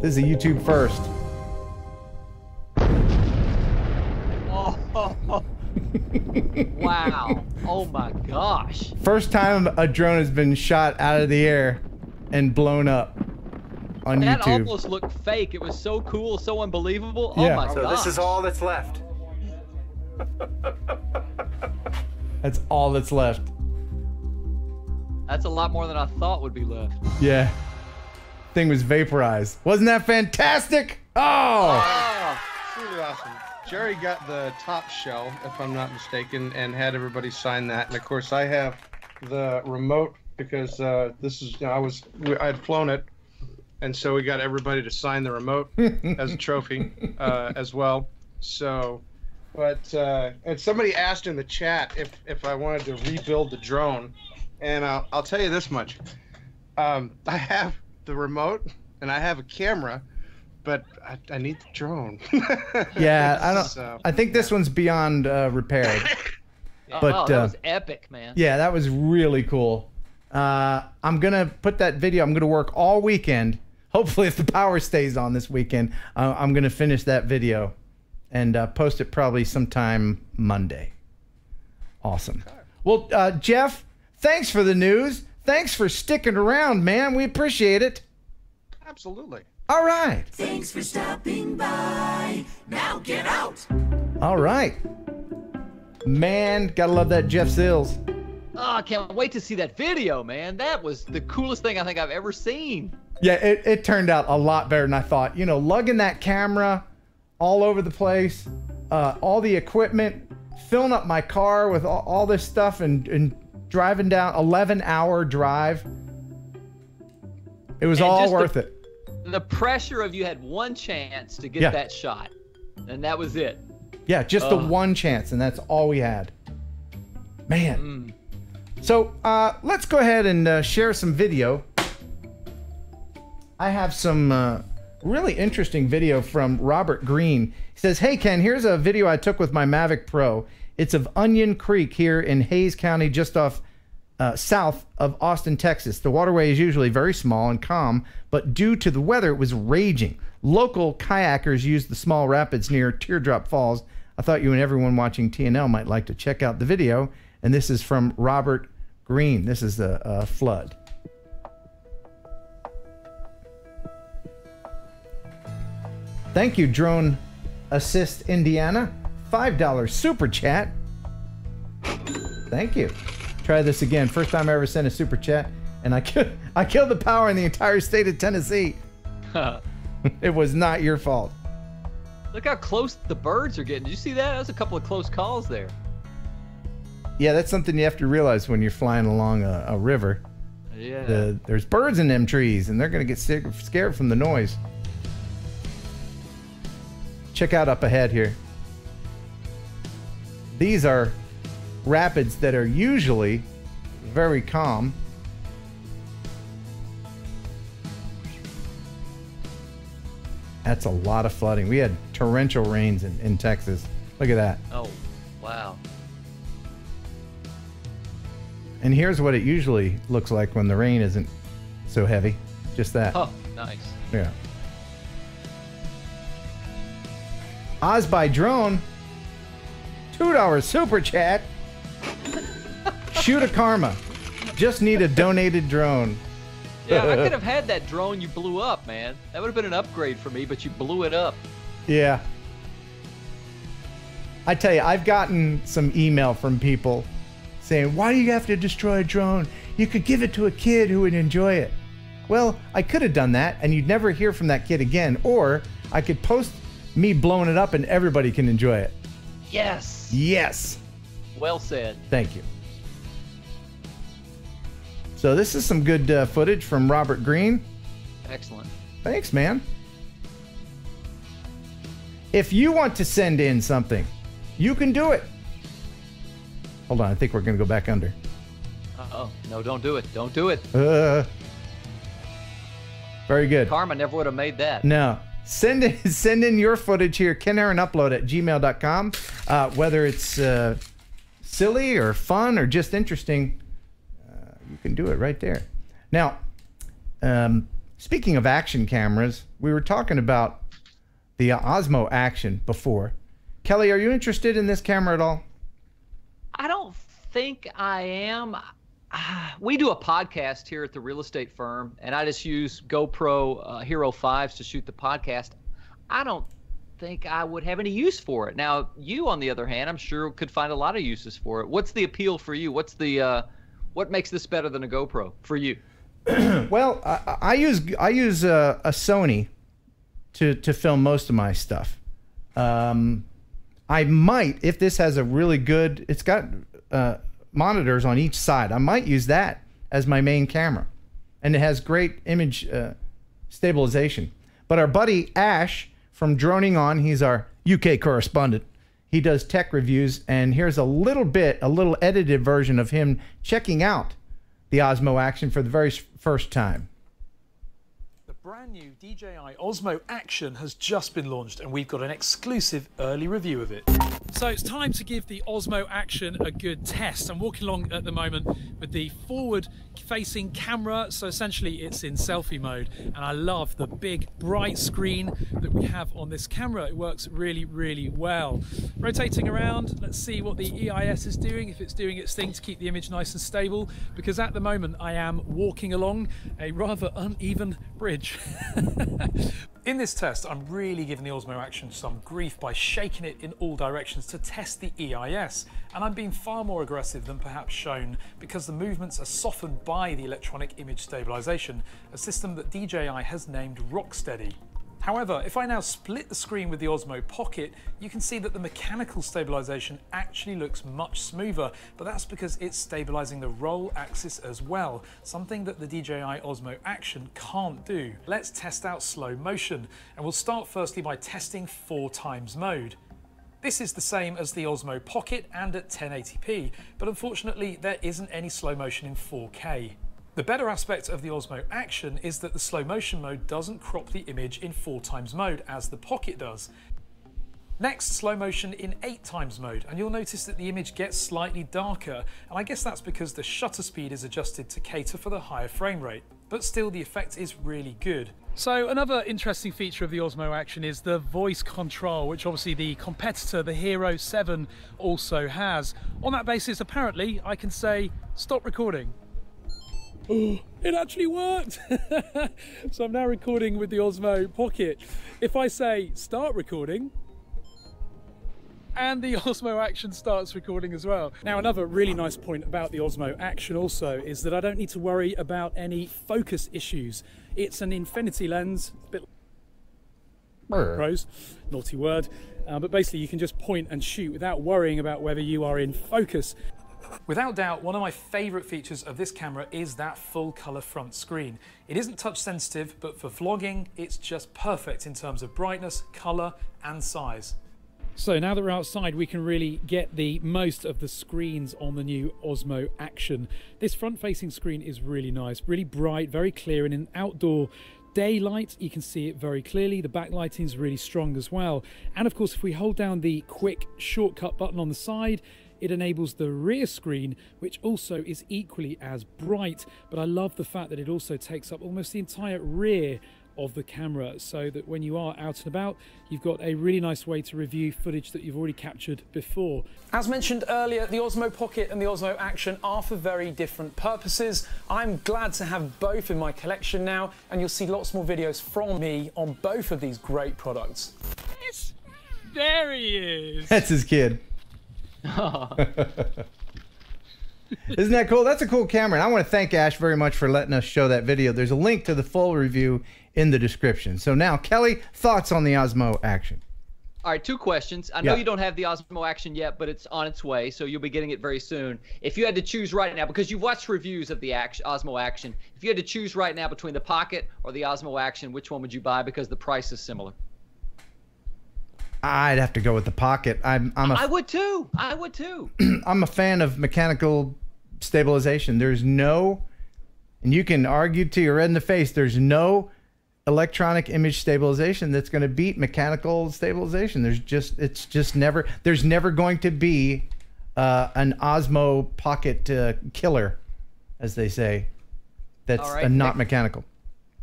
Speaker 1: This is a YouTube first.
Speaker 3: Oh. wow. Oh my gosh.
Speaker 1: First time a drone has been shot out of the air and blown up on
Speaker 3: that
Speaker 1: YouTube.
Speaker 3: almost looked fake. It was so cool, so unbelievable.
Speaker 1: Oh yeah.
Speaker 3: Oh my
Speaker 1: So
Speaker 3: gosh.
Speaker 1: this is all that's left. That's all that's left.
Speaker 3: That's a lot more than I thought would be left.
Speaker 1: Yeah. Thing was vaporized. Wasn't that fantastic? Oh!
Speaker 2: Oh, truly awesome. Jerry got the top shell, if I'm not mistaken, and had everybody sign that. And of course, I have the remote because uh, this is you know, I was I had flown it, and so we got everybody to sign the remote as a trophy uh, as well. So, but uh, and somebody asked in the chat if if I wanted to rebuild the drone, and I'll I'll tell you this much. Um, I have the remote and I have a camera, but I, I need the drone.
Speaker 1: Yeah, I don't.
Speaker 2: So-
Speaker 1: I think this one's beyond uh, repaired.
Speaker 3: Yeah,
Speaker 1: but
Speaker 3: wow, that
Speaker 1: uh,
Speaker 3: was epic, man.
Speaker 1: yeah, that was really cool. Uh, I'm gonna put that video. I'm gonna work all weekend. Hopefully, if the power stays on this weekend, uh, I'm gonna finish that video and uh, post it probably sometime Monday. Awesome. Well, uh, Jeff, thanks for the news. Thanks for sticking around, man. We appreciate it.
Speaker 2: Absolutely.
Speaker 1: All right.
Speaker 4: Thanks for stopping by. Now get out.
Speaker 1: All right. Man, gotta love that Jeff Sills.
Speaker 3: Oh, I can't wait to see that video, man. That was the coolest thing I think I've ever seen.
Speaker 1: Yeah, it, it turned out a lot better than I thought. You know, lugging that camera all over the place, uh, all the equipment, filling up my car with all, all this stuff, and, and driving down 11 hour drive. It was
Speaker 3: And
Speaker 1: all
Speaker 3: just the-
Speaker 1: worth it.
Speaker 3: The pressure of you had one chance to get
Speaker 1: Yeah.
Speaker 3: that shot, and that was it.
Speaker 1: Yeah, just the one chance, and that's all we had. Man.
Speaker 3: Mm.
Speaker 1: So uh, let's go ahead and uh, share some video. I have some uh, really interesting video from Robert Green. He says, Hey, Ken, here's a video I took with my Mavic Pro. It's of Onion Creek here in Hays County, just off uh, south of Austin, Texas. The waterway is usually very small and calm, but due to the weather, it was raging. Local kayakers used the small rapids near Teardrop Falls. I thought you and everyone watching TNL might like to check out the video. And this is from Robert Green. This is a flood. Thank you, Drone Assist Indiana. $5 super chat. Thank you. Try this again. First time I ever sent a super chat, and I killed, I killed the power in the entire state of Tennessee. it was not your fault.
Speaker 3: Look how close the birds are getting. Did you see that? That was a couple of close calls there.
Speaker 1: Yeah, that's something you have to realize when you're flying along a, a river.
Speaker 3: Yeah.
Speaker 1: The, there's birds in them trees, and they're gonna get sick, scared from the noise. Check out up ahead here. These are rapids that are usually very calm. That's a lot of flooding. We had torrential rains in, in Texas. Look at that.
Speaker 3: Oh, wow.
Speaker 1: And here's what it usually looks like when the rain isn't so heavy. Just that.
Speaker 3: Oh, nice.
Speaker 1: Yeah. Oz by drone. Two dollar super chat. Shoot a karma. Just need a donated drone.
Speaker 3: Yeah, I could have had that drone you blew up, man. That would have been an upgrade for me, but you blew it up.
Speaker 1: Yeah. I tell you, I've gotten some email from people saying, Why do you have to destroy a drone? You could give it to a kid who would enjoy it. Well, I could have done that, and you'd never hear from that kid again. Or I could post me blowing it up, and everybody can enjoy it.
Speaker 3: Yes.
Speaker 1: Yes.
Speaker 3: Well said.
Speaker 1: Thank you. So, this is some good uh, footage from Robert Green.
Speaker 3: Excellent.
Speaker 1: Thanks, man. If you want to send in something, you can do it. Hold on, I think we're going to go back under.
Speaker 3: Oh no, don't do it. Don't do it.
Speaker 1: Uh, very good.
Speaker 3: Karma never would have made that.
Speaker 1: No. Send in, send in your footage here, Ken Heron Upload at gmail.com. Uh, whether it's uh, silly or fun or just interesting, uh, you can do it right there. Now, um, speaking of action cameras, we were talking about the Osmo Action before. Kelly, are you interested in this camera at all?
Speaker 3: I don't think I am. We do a podcast here at the real estate firm, and I just use GoPro uh, Hero 5s to shoot the podcast. I don't think I would have any use for it. Now, you, on the other hand, I'm sure could find a lot of uses for it. What's the appeal for you? What's the uh, what makes this better than a GoPro for you?
Speaker 1: well, I, I use I use uh, a Sony to to film most of my stuff. Um, I might, if this has a really good, it's got uh, monitors on each side. I might use that as my main camera, and it has great image uh, stabilization. But our buddy Ash from Droning On, he's our UK correspondent. He does tech reviews, and here's a little bit, a little edited version of him checking out the Osmo Action for the very first time.
Speaker 13: The brand new DJI Osmo Action has just been launched and we've got an exclusive early review of it. So it's time to give the Osmo Action a good test. I'm walking along at the moment with the forward facing camera, so essentially it's in selfie mode. And I love the big bright screen that we have on this camera. It works really, really well. Rotating around, let's see what the EIS is doing, if it's doing its thing to keep the image nice and stable, because at the moment I am walking along a rather uneven bridge. In this test, I'm really giving the Osmo Action some grief by shaking it in all directions to test the EIS. And I'm being far more aggressive than perhaps shown because the movements are softened by the electronic image stabilization, a system that DJI has named Rocksteady. However, if I now split the screen with the Osmo Pocket, you can see that the mechanical stabilization actually looks much smoother, but that's because it's stabilizing the roll axis as well, something that the DJI Osmo Action can't do. Let's test out slow motion, and we'll start firstly by testing 4 times mode. This is the same as the Osmo Pocket and at 1080p, but unfortunately there isn't any slow motion in 4K. The better aspect of the Osmo Action is that the slow motion mode doesn't crop the image in 4 times mode as the Pocket does. Next, slow motion in 8 times mode, and you'll notice that the image gets slightly darker, and I guess that's because the shutter speed is adjusted to cater for the higher frame rate. But still, the effect is really good. So another interesting feature of the Osmo Action is the voice control, which obviously the competitor, the Hero 7, also has. On that basis, apparently, I can say, stop recording. It actually worked! so I'm now recording with the Osmo Pocket. If I say start recording, and the Osmo Action starts recording as well. Now another really nice point about the Osmo Action also is that I don't need to worry about any focus issues. It's an infinity lens, a bit pros, naughty word, uh, but basically you can just point and shoot without worrying about whether you are in focus. Without doubt, one of my favourite features of this camera is that full colour front screen. It isn't touch sensitive, but for vlogging, it's just perfect in terms of brightness, colour and size. So now that we're outside, we can really get the most of the screens on the new Osmo Action. This front-facing screen is really nice, really bright, very clear, and in outdoor daylight you can see it very clearly. The backlighting is really strong as well. And of course, if we hold down the quick shortcut button on the side, it enables the rear screen, which also is equally as bright. But I love the fact that it also takes up almost the entire rear of the camera so that when you are out and about you've got a really nice way to review footage that you've already captured before. As mentioned earlier the Osmo Pocket and the Osmo Action are for very different purposes. I'm glad to have both in my collection now and you'll see lots more videos from me on both of these great products.
Speaker 14: Yes, there he is.
Speaker 1: That's his kid. Isn't that cool? That's a cool camera. And I want to thank Ash very much for letting us show that video. There's a link to the full review in the description. So now, Kelly, thoughts on the Osmo Action?
Speaker 3: All right, two questions. I know
Speaker 1: Yeah.
Speaker 3: you don't have the Osmo Action yet, but it's on its way, so you'll be getting it very soon. If you had to choose right now, because you've watched reviews of the Action, Osmo Action, if you had to choose right now between the Pocket or the Osmo Action, which one would you buy? Because the price is similar.
Speaker 1: I'd have to go with the Pocket. I'm I'm
Speaker 3: I
Speaker 1: a
Speaker 3: would too. I would too.
Speaker 1: I'm a fan of mechanical stabilization. There's no, and you can argue to your red in the face. There's no electronic image stabilization that's going to beat mechanical stabilization. There's just it's just never there's never going to be uh, an Osmo Pocket uh, killer, as they say. That's
Speaker 3: right,
Speaker 1: uh, not
Speaker 3: next-
Speaker 1: mechanical.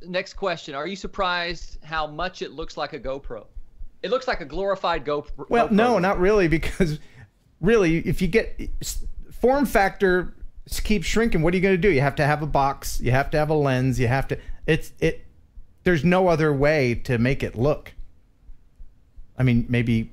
Speaker 3: Next question: Are you surprised how much it looks like a GoPro? It looks like a glorified GoPro.
Speaker 1: Well,
Speaker 3: GoPro.
Speaker 1: no, not really, because really, if you get form factor keeps shrinking, what are you going to do? You have to have a box, you have to have a lens, you have to. It's it. There's no other way to make it look. I mean, maybe,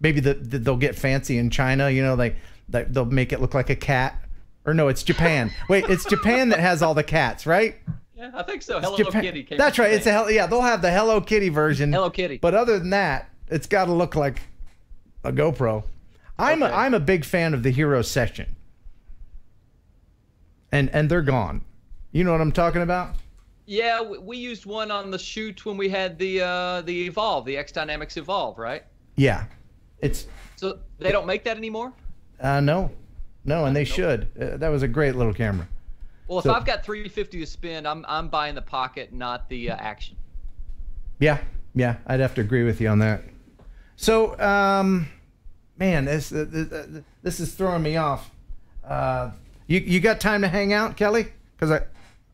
Speaker 1: maybe the, the, they'll get fancy in China. You know, like they, they'll make it look like a cat. Or no, it's Japan. Wait, it's Japan that has all the cats, right?
Speaker 3: Yeah, I think so. Hello
Speaker 1: Japan-
Speaker 3: Kitty.
Speaker 1: That's right. It's a hell. Yeah, they'll have the Hello Kitty version.
Speaker 3: Hello Kitty.
Speaker 1: But other than that, it's got to look like a GoPro. I'm a, I'm a big fan of the Hero Session. And and they're gone. You know what I'm talking about?
Speaker 3: Yeah, we, we used one on the shoot when we had the uh, the Evolve, the X Dynamics Evolve, right?
Speaker 1: Yeah. It's
Speaker 3: So they don't make that anymore.
Speaker 1: uh no. No, and they should. Uh, that was a great little camera.
Speaker 3: Well, if
Speaker 1: So-
Speaker 3: I've got 350 to spend, I'm I'm buying the Pocket, not the uh, Action.
Speaker 1: Yeah. Yeah, I'd have to agree with you on that. So, um man, this this, this is throwing me off. Uh you you got time to hang out, Kelly? Cuz I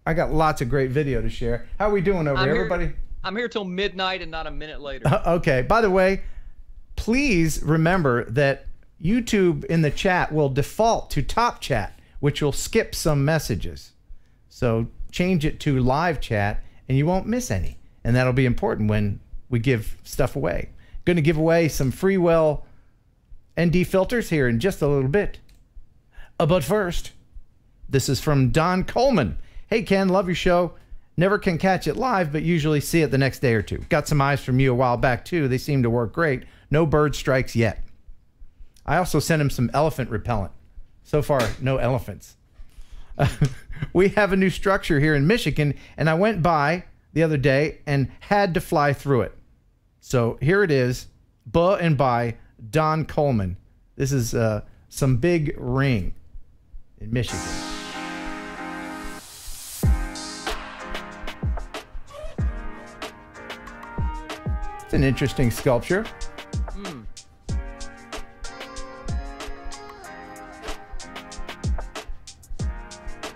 Speaker 1: I got lots of great video to share. How are we doing over
Speaker 3: I'm
Speaker 1: here,
Speaker 3: here-
Speaker 1: everybody?
Speaker 3: I'm here till midnight and not a minute later.
Speaker 1: Uh, okay. By the way, please remember that YouTube in the chat will default to top chat, which will skip some messages. So change it to live chat and you won't miss any. And that'll be important when we give stuff away. Going to give away some free Freewell ND filters here in just a little bit. Uh, but first, this is from Don Coleman. Hey, Ken, love your show. Never can catch it live, but usually see it the next day or two. Got some eyes from you a while back, too. They seem to work great. No bird strikes yet. I also sent him some elephant repellent. So far, no elephants. we have a new structure here in Michigan, and I went by the other day and had to fly through it. So here it is, buh and by Don Coleman. This is uh, some big ring in Michigan. It's an interesting sculpture.
Speaker 3: Hmm.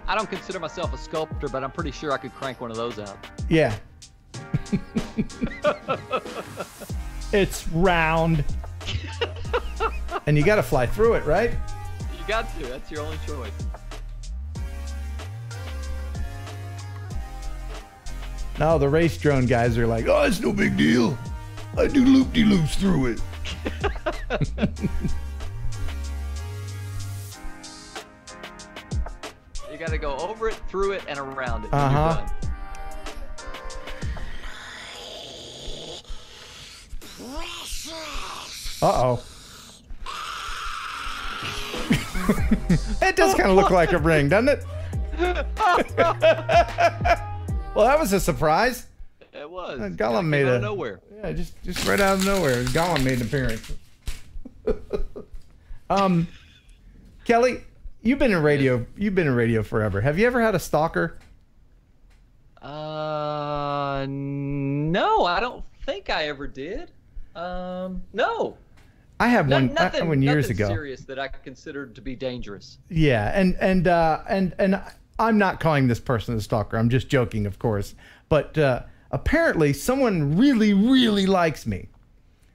Speaker 3: I don't consider myself a sculptor, but I'm pretty sure I could crank one of those out.
Speaker 1: Yeah. it's round. and you got to fly through it, right?
Speaker 3: You got to. That's your only choice.
Speaker 1: Now the race drone guys are like, oh, it's no big deal. I do loop de loops through it.
Speaker 3: You got to go over it, through it, and around it.
Speaker 1: Uh huh. Uh oh. it does kind of look like a ring, doesn't it? well, that was a surprise.
Speaker 3: It was.
Speaker 1: Uh,
Speaker 3: Came
Speaker 1: Gollum made
Speaker 3: out
Speaker 1: a
Speaker 3: of nowhere.
Speaker 1: Yeah, just just right out of nowhere, Gollum made an appearance. um, Kelly, you've been in radio. You've been in radio forever. Have you ever had a stalker?
Speaker 3: Uh, no, I don't think I ever did. Um, no.
Speaker 1: I had
Speaker 3: No-
Speaker 1: one. I had
Speaker 3: nothing,
Speaker 1: one years ago.
Speaker 3: serious that I considered to be dangerous.
Speaker 1: Yeah, and and uh, and and I'm not calling this person a stalker. I'm just joking, of course. But uh, apparently, someone really, really likes me,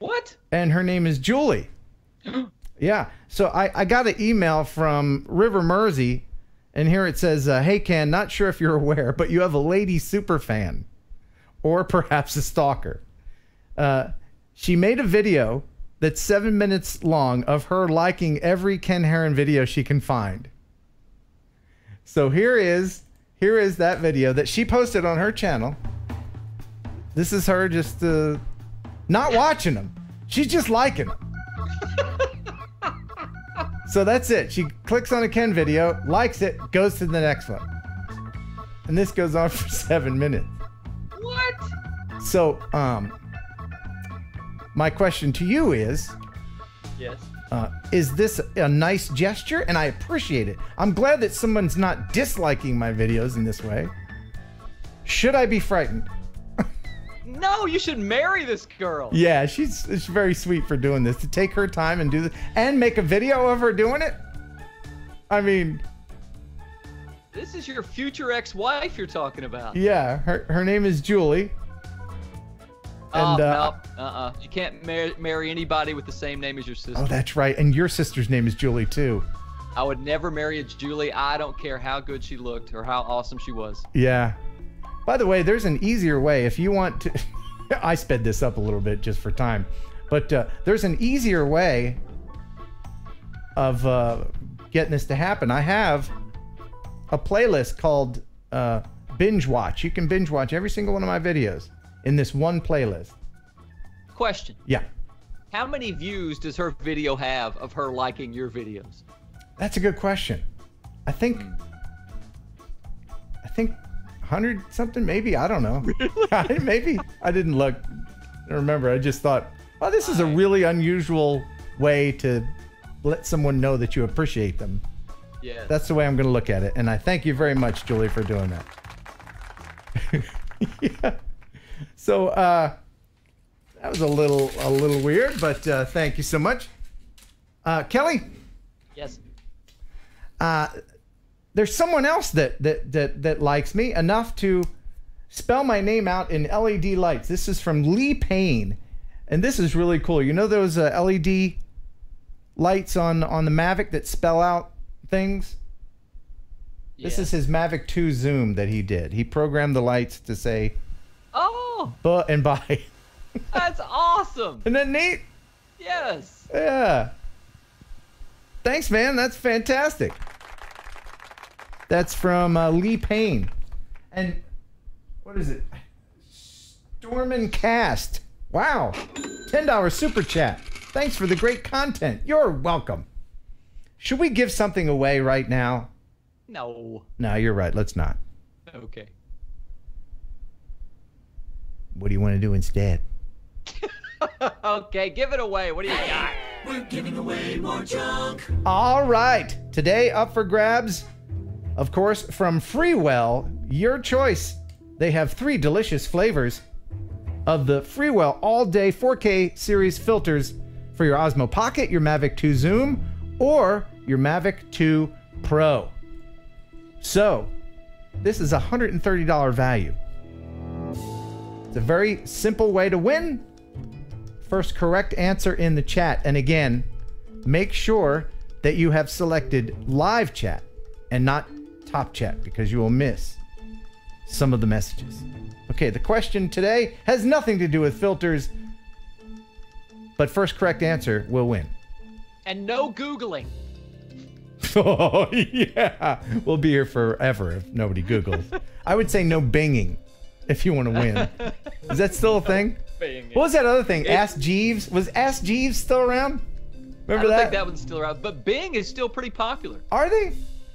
Speaker 3: What?
Speaker 1: and her name is Julie. yeah. So I I got an email from River Mersey, and here it says, uh, "Hey Ken, not sure if you're aware, but you have a lady super fan, or perhaps a stalker. Uh, she made a video." That's seven minutes long of her liking every Ken Heron video she can find. So here is here is that video that she posted on her channel. This is her just uh, not watching them. She's just liking them. so that's it. She clicks on a Ken video, likes it, goes to the next one. And this goes on for seven minutes.
Speaker 3: What?
Speaker 1: So, um, my question to you is
Speaker 3: Yes.
Speaker 1: uh, is this a nice gesture? And I appreciate it. I'm glad that someone's not disliking my videos in this way. Should I be frightened?
Speaker 3: No, you should marry this girl.
Speaker 1: Yeah, she's it's very sweet for doing this to take her time and do this and make a video of her doing it. I mean,
Speaker 3: This is your future ex-wife you're talking about.
Speaker 1: yeah, her her name is Julie.
Speaker 3: Oh,
Speaker 1: uh,
Speaker 3: no, uh-uh. You can't mar- marry anybody with the same name as your sister.
Speaker 1: oh, that's right. And your sister's name is Julie too.
Speaker 3: I would never marry a Julie. I don't care how good she looked or how awesome she was.
Speaker 1: Yeah. By the way, there's an easier way if you want to. I sped this up a little bit just for time, but uh, there's an easier way of uh, getting this to happen. I have a playlist called uh, Binge Watch. You can binge watch every single one of my videos in this one playlist.
Speaker 3: Question.
Speaker 1: Yeah,
Speaker 3: How many views does her video have of her liking your videos?
Speaker 1: that's a good question. I think. Hmm. I think. 100 something maybe i don't know Really? maybe i didn't look I remember i just thought oh this is a really unusual way to let someone know that you appreciate them
Speaker 3: Yeah.
Speaker 1: that's the way i'm going to look at it and i thank you very much julie for doing that yeah. So uh that was a little a little weird but uh thank you so much uh kelly
Speaker 3: Yes.
Speaker 1: uh, there's someone else that, that that that likes me enough to spell my name out in LED lights. This is from Lee Payne, and this is really cool. You know those uh, LED lights on on the Mavic that spell out things. This is his Mavic 2 Zoom that he did. He programmed the lights to say
Speaker 3: Oh,
Speaker 1: "but" and "bye."
Speaker 3: that's awesome.
Speaker 1: Isn't that neat?
Speaker 3: Yes.
Speaker 1: Yeah. Thanks, man. That's fantastic. That's from uh, Lee Payne. And what is it? Storm and Cast. Wow. $10 super chat. Thanks for the great content. You're welcome. Should we give something away right now?
Speaker 3: No.
Speaker 1: No, you're right. Let's not.
Speaker 3: Okay.
Speaker 1: What do you want to do instead?
Speaker 3: okay, give it away. What do you got?
Speaker 4: We're giving away more junk.
Speaker 1: All right. Today, up for grabs, of course, from Freewell, your choice. They have three delicious flavors of the Freewell all day 4K series filters for your Osmo Pocket, your Mavic 2 Zoom, or your Mavic 2 Pro. So, this is a $130 value. It's a very simple way to win. First correct answer in the chat. And again, make sure that you have selected live chat and not top chat because you will miss some of the messages. Okay, the question today has nothing to do with filters, but first correct answer will win.
Speaker 3: And no Googling.
Speaker 1: Oh, yeah. We'll be here forever if nobody Googles. I would say no binging if you want to win. Is that still a thing? What was that other thing?
Speaker 3: It-
Speaker 1: Ask Jeeves? Was Ask Jeeves still around? Remember that?
Speaker 3: I don't
Speaker 1: that?
Speaker 3: think that one's still around, but Bing is still pretty popular.
Speaker 1: Are they?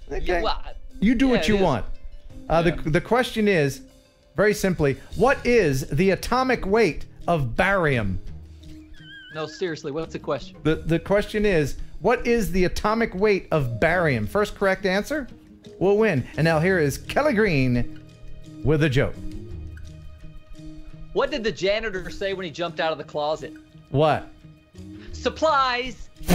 Speaker 3: Yeah,
Speaker 1: Okay.
Speaker 3: well,
Speaker 1: You do
Speaker 3: yeah,
Speaker 1: what you want. Uh, the, the question is, very simply, what is the atomic weight of barium?
Speaker 3: No, seriously, what's the question?
Speaker 1: The, the question is, what is the atomic weight of barium? First correct answer will win. And now here is Kelly Green with a joke.
Speaker 3: What did the janitor say when he jumped out of the closet?
Speaker 1: What?
Speaker 3: Supplies.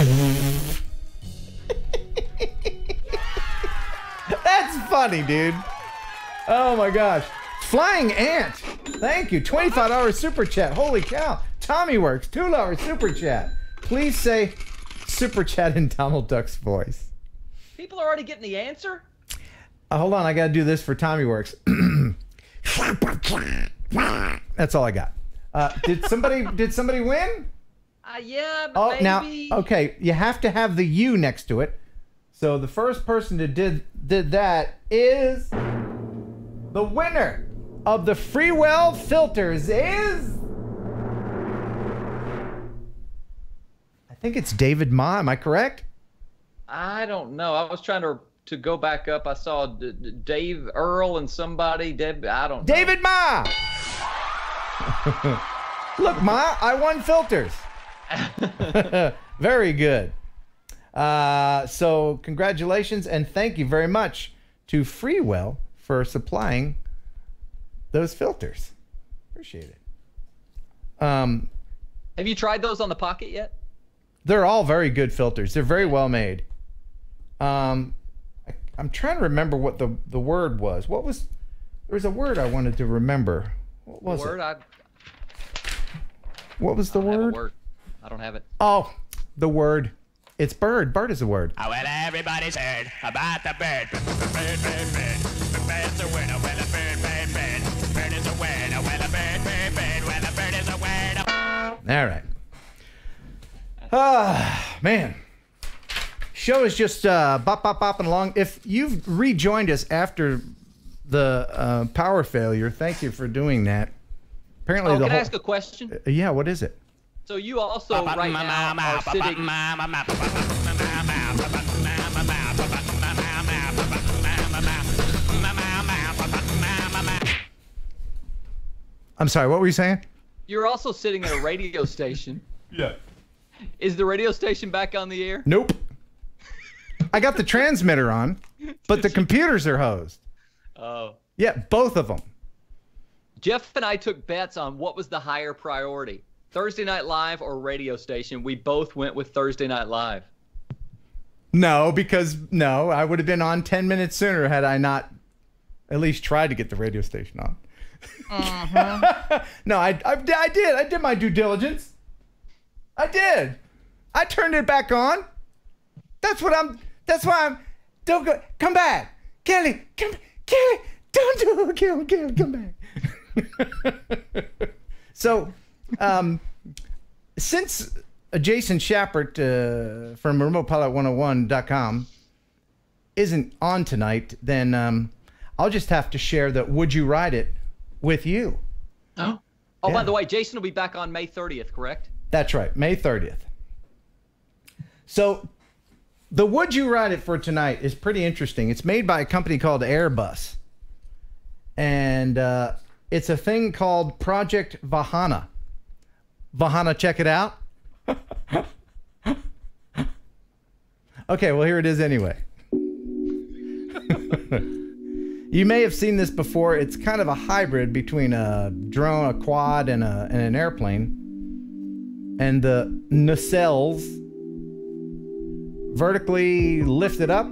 Speaker 1: That's funny, dude. Oh my gosh. Flying Ant. Thank you. $25 super chat. Holy cow. Tommy Works, $2 super chat. Please say super chat in Donald Duck's voice.
Speaker 3: People are already getting the answer.
Speaker 1: Uh, hold on, I gotta do this for Tommy Works. That's all I got. Uh, did somebody did somebody win?
Speaker 3: Uh, yeah,
Speaker 1: Oh,
Speaker 3: maybe.
Speaker 1: now okay, you have to have the U next to it. So the first person that did did that is the winner of the Free Freewell filters is I think it's David Ma. Am I correct?
Speaker 3: I don't know. I was trying to to go back up. I saw D- D- Dave Earl and somebody. Deb, I don't. know.
Speaker 1: David Ma. Look, Ma, I won filters. very good. Uh, so, congratulations and thank you very much to Freewell for supplying those filters. Appreciate it. Um,
Speaker 3: Have you tried those on the pocket yet?
Speaker 1: they're all very good filters. They're very well made. Um, I, I'm trying to remember what the the word was. What was there was a word I wanted to remember. What was
Speaker 3: word?
Speaker 1: it?
Speaker 3: I,
Speaker 1: What was the
Speaker 3: I
Speaker 1: word?
Speaker 3: word. I don't have it.
Speaker 1: Oh, the word. It's bird. Bird is a word.
Speaker 15: Oh, well, everybody's heard about the bird. Bird, bird, bird. The bird's a winner. Well, a bird, bird, bird. Bird is a winner. Well, a bird, bird, bird. Well, a bird is a winner.
Speaker 1: All right. Ah, man. Show is just uh, bop, bop, bopping along. If you've rejoined us after the uh, power failure, thank you for doing that. Apparently,
Speaker 3: Oh,
Speaker 1: the
Speaker 3: can I ask a question?
Speaker 1: Uh, yeah, what is it?
Speaker 3: So you also right now are sitting.
Speaker 1: I'm sorry, what were you saying?
Speaker 3: You're also sitting at a radio station.
Speaker 1: Yeah.
Speaker 3: Is the radio station back on the air?
Speaker 1: Nope. I got the transmitter on, but the computers are hosed.
Speaker 3: Oh.
Speaker 1: Yeah, both of them.
Speaker 3: Jeff and I took bets on what was the higher priority Thursday Night Live or radio station. We both went with Thursday Night Live.
Speaker 1: No, because no, I would have been on 10 minutes sooner had I not at least tried to get the radio station on. Mm-hmm. no, I, I, I did. I did my due diligence. I did. I turned it back on. That's what I'm. That's why I'm. Don't go. Come back, Kelly. Come, Kelly. Don't do it. Kelly, Kelly, come back. so, um, since Jason Schappert uh, from RemotePilot101.com isn't on tonight, then um, I'll just have to share the "Would you ride it" with you.
Speaker 3: Oh, by
Speaker 1: Yeah.
Speaker 3: the way, Jason will be back on May 30th, correct?
Speaker 1: That's right, May 30th. So, the Would You Ride It for tonight is pretty interesting. It's made by a company called Airbus. And uh, it's a thing called Project Vahana. Vahana, check it out. okay, well, here it is anyway. you may have seen this before. It's kind of a hybrid between a drone, a quad, and, a, and an airplane and the nacelles vertically lift it up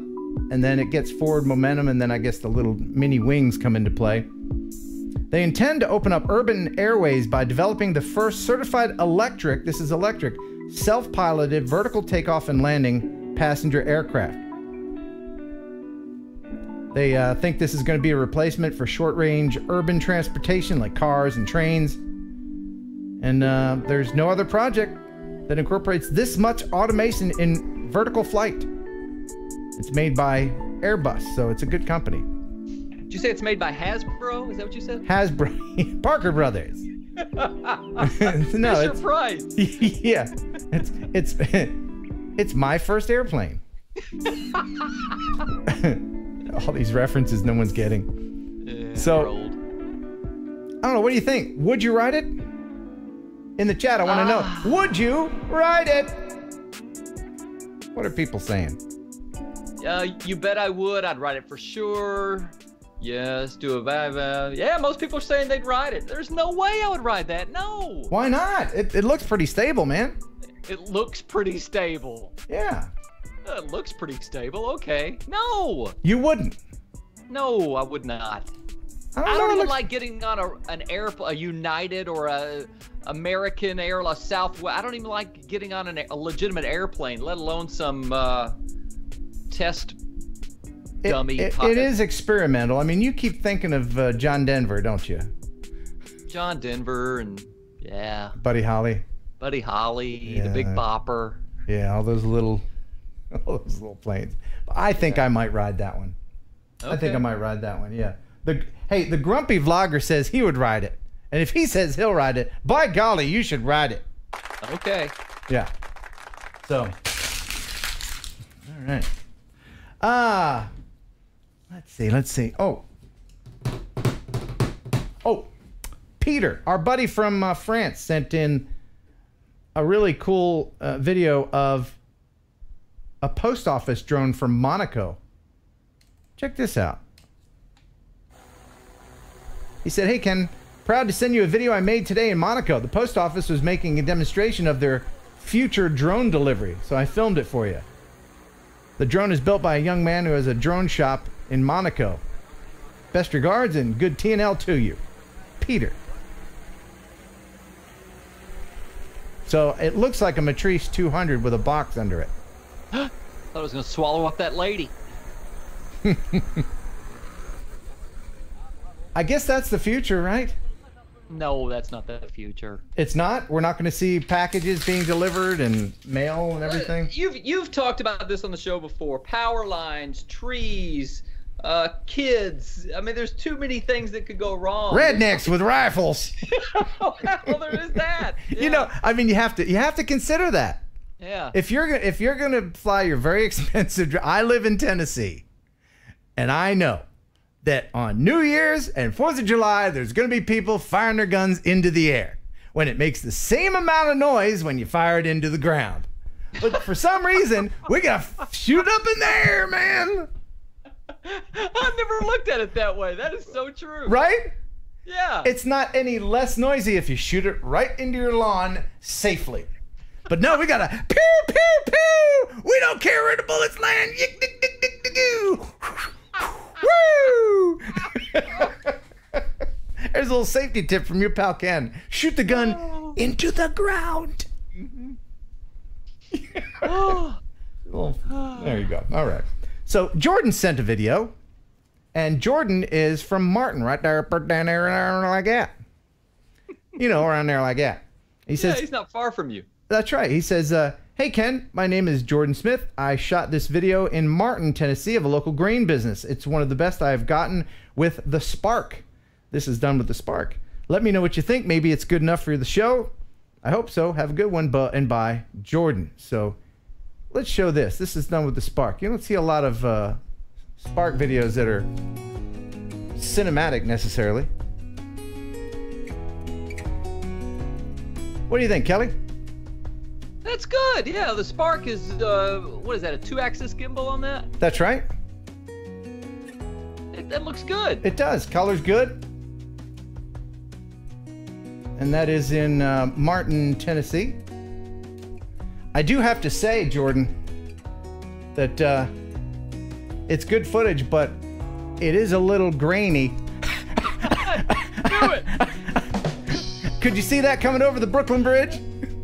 Speaker 1: and then it gets forward momentum and then I guess the little mini wings come into play. They intend to open up urban airways by developing the first certified electric, this is electric, self-piloted vertical takeoff and landing passenger aircraft. They uh, think this is going to be a replacement for short-range urban transportation like cars and trains. And uh, there's no other project that incorporates this much automation in vertical flight. It's made by Airbus, so it's a good company.
Speaker 3: Did you say it's made by Hasbro? Is that what you said?
Speaker 1: Hasbro, Parker Brothers. no, it's
Speaker 3: Price.
Speaker 1: yeah, it's it's It's my first airplane. All these references no one's getting. So, I don't know. What do you think? Would you ride it? In the chat, I want to
Speaker 3: Ah.
Speaker 1: know. Would you ride it? What are people saying?
Speaker 3: Uh, you bet I would. I'd ride it for sure. Yes, do a viva. Yeah, most people are saying they'd ride it. There's no way I would ride that. No.
Speaker 1: Why not? It, it looks pretty stable, man.
Speaker 3: It looks pretty stable.
Speaker 1: Yeah.
Speaker 3: Uh, It looks pretty stable. Okay. No.
Speaker 1: You wouldn't.
Speaker 3: No, I would not.
Speaker 1: I
Speaker 3: I
Speaker 1: don't,
Speaker 3: don't, even
Speaker 1: looks-
Speaker 3: like getting on a an air a United or a American Air, a Southwest. I don't even like getting on an, a legitimate airplane, let alone some uh, test dummy.
Speaker 1: it- it is experimental. I mean, you keep thinking of uh, John Denver, don't you?
Speaker 3: John Denver and yeah,
Speaker 1: Buddy Holly.
Speaker 3: Buddy Holly, the Big
Speaker 1: Yeah.
Speaker 3: Bopper.
Speaker 1: Yeah, all those little, all those little planes. I think I might ride that one. I think I might ride that one. Yeah. The hey, the grumpy vlogger says he would ride it, and if he says he'll ride it, by golly, you should ride it.
Speaker 3: Okay.
Speaker 1: Yeah. So. All right. Ah. Let's see. Let's see. Oh. Oh. Peter, our buddy from uh, France, sent in a really cool uh, video of a post office drone from Monaco. Check this out. He said, Hey, Ken, proud to send you a video I made today in Monaco. The post office was making a demonstration of their future drone delivery, so I filmed it for you. The drone is built by a young man who has a drone shop in Monaco. Best regards and good TNL to you. Peter. So it looks like a Matrice 200 with a box under it.
Speaker 3: I Thought I was gonna swallow up that lady.
Speaker 1: I guess that's the future, right?
Speaker 3: No, that's not the future.
Speaker 1: It's not. We're not going to see packages being delivered and mail and everything.
Speaker 3: You've you've talked about this on the show before. Power lines, trees, uh, kids. I mean, there's too many things that could go wrong.
Speaker 1: Rednecks with rifles.
Speaker 3: well, there is that.
Speaker 1: You know, I mean, you have to you have to consider that.
Speaker 3: Yeah.
Speaker 1: If you're gonna if you're gonna fly your very expensive, I live in Tennessee, and I know that on New Year's and Fourth of July, there's gonna be people firing their guns into the air when it makes the same amount of noise when you fire it into the ground. But for some reason, we gotta f- shoot up in the air, man.
Speaker 3: I've never looked at it that way. That is so true.
Speaker 1: Right?
Speaker 3: Yeah.
Speaker 1: It's not any less noisy if you shoot it right into your lawn safely. But no, we gotta pew pew pew. We don't care where the bullets land. Yick, dick, dick, dick, dick, goo. Woo! There's a little safety tip from your pal Ken. Shoot the gun oh. into the ground. Mm-hmm. Well, there you go. All right. So Jordan sent a video, and Jordan is from Martin, right there, down there, like that. You know, around there like that. He says,
Speaker 3: yeah, he's not far from you.
Speaker 1: that's right. He says, uh, Hey, Ken, my name is Jordan Smith. I shot this video in Martin, Tennessee, of a local grain business. It's one of the best I have gotten with the Spark. This is done with the Spark. Let me know what you think. Maybe it's good enough for the show. I hope so. Have a good one. Bu- and bye, Jordan. So let's show this. This is done with the Spark. You don't see a lot of uh, Spark videos that are cinematic necessarily. What do you think, Kelly?
Speaker 3: That's good. Yeah, the Spark is uh, what is that? A two-axis gimbal on that?
Speaker 1: That's right.
Speaker 3: It, that looks good.
Speaker 1: It does. Color's good. And that is in uh, Martin, Tennessee. I do have to say, Jordan, that uh, it's good footage, but it is a little grainy. Could you see that coming over the Brooklyn Bridge?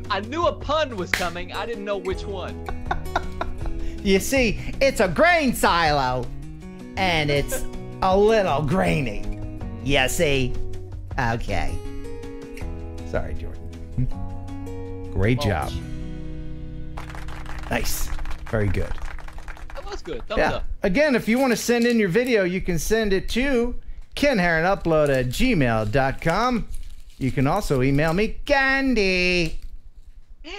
Speaker 3: I knew a pun was coming. I didn't know which one.
Speaker 1: You see, it's a grain silo, and it's a little grainy. You see? Okay. Sorry, Jordan. Great job. Nice. Very good.
Speaker 3: That was good. Thumbs
Speaker 1: Yeah.
Speaker 3: up.
Speaker 1: Again, if you want to send in your video, you can send it to kenheronupload at gmail.com. You can also email me candy.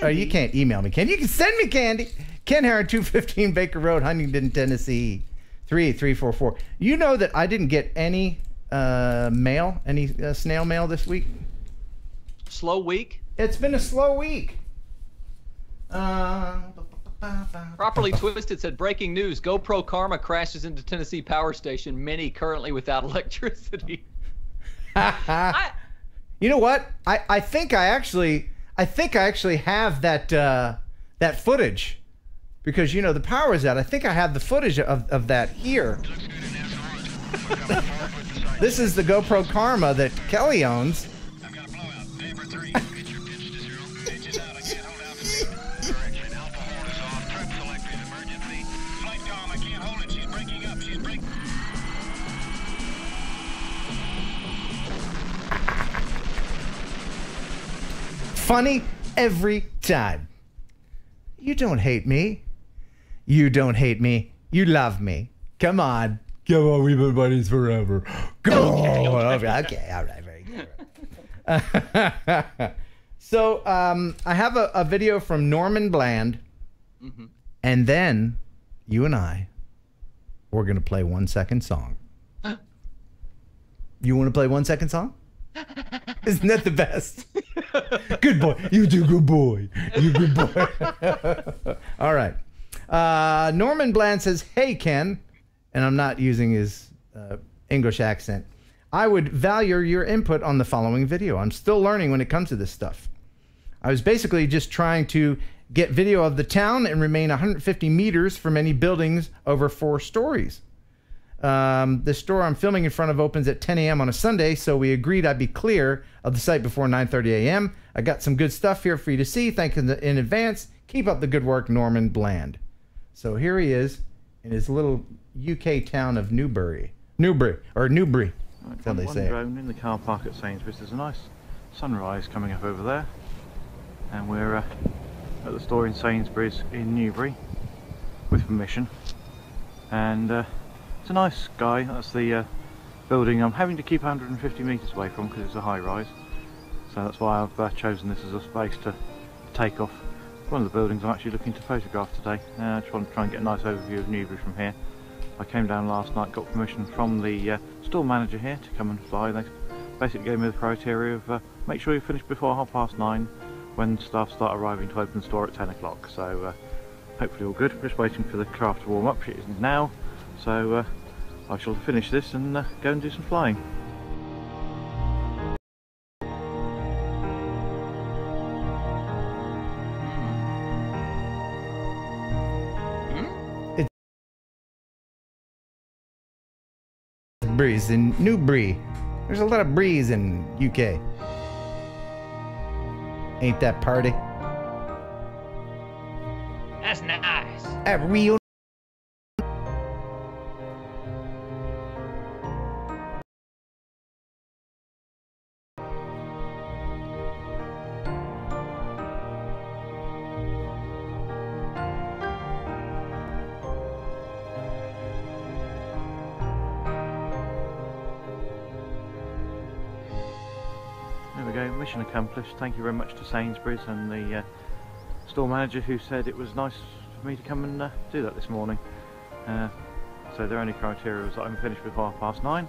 Speaker 1: Or you can't email me candy. You can send me candy. Ken Heron, 215 Baker Road, Huntington, Tennessee, 38344. You know that I didn't get any uh, mail, any uh, snail mail this week?
Speaker 3: Slow week.
Speaker 1: It's been a slow week. Uh,
Speaker 3: Properly twisted said breaking news: GoPro Karma crashes into Tennessee power station. Many currently without electricity.
Speaker 1: you know what? I, I think I actually I think I actually have that uh, that footage because you know the power is out. I think I have the footage of, of that here. this is the GoPro Karma that Kelly owns. Funny every time. You don't hate me. You don't hate me. You love me. Come on. Come on, we've been buddies forever. Go. Okay, okay. okay. All right, very good. so um, I have a, a, video from Norman Bland, mm-hmm. and then you and I, we're gonna play one second song. you want to play one second song? Isn't that the best? good boy. You do good boy. You good boy. All right. Uh, Norman Bland says, Hey, Ken, and I'm not using his uh, English accent. I would value your input on the following video. I'm still learning when it comes to this stuff. I was basically just trying to get video of the town and remain 150 meters from any buildings over four stories. Um, the store I'm filming in front of opens at 10 a.m. on a Sunday, so we agreed I'd be clear of the site before 9:30 a.m. I got some good stuff here for you to see. Thank you in advance. Keep up the good work, Norman Bland. So here he is in his little UK town of Newbury, Newbury or Newbury. That's how they say
Speaker 16: drone in the car park at Sainsbury's. There's a nice sunrise coming up over there, and we're uh, at the store in Sainsbury's in Newbury with permission, and. Uh, it's a nice sky, that's the uh, building I'm having to keep 150 metres away from because it's a high rise. So that's why I've uh, chosen this as a space to take off. One of the buildings I'm actually looking to photograph today. Uh, I just want to try and get a nice overview of Newbury from here. I came down last night, got permission from the uh, store manager here to come and fly. They basically gave me the criteria of uh, make sure you finish before half past nine when staff start arriving to open the store at 10 o'clock. So uh, hopefully all good. Just waiting for the craft to warm up. It isn't now. So uh, I shall finish this and uh, go and do some flying.
Speaker 1: It's Breeze in Newbury. There's a lot of breeze in UK. Ain't that party?
Speaker 3: That's nice.
Speaker 1: A real
Speaker 16: accomplished. Thank you very much to Sainsbury's and the uh, store manager who said it was nice for me to come and uh, do that this morning. Uh, so their only criteria was that I'm finished before half past nine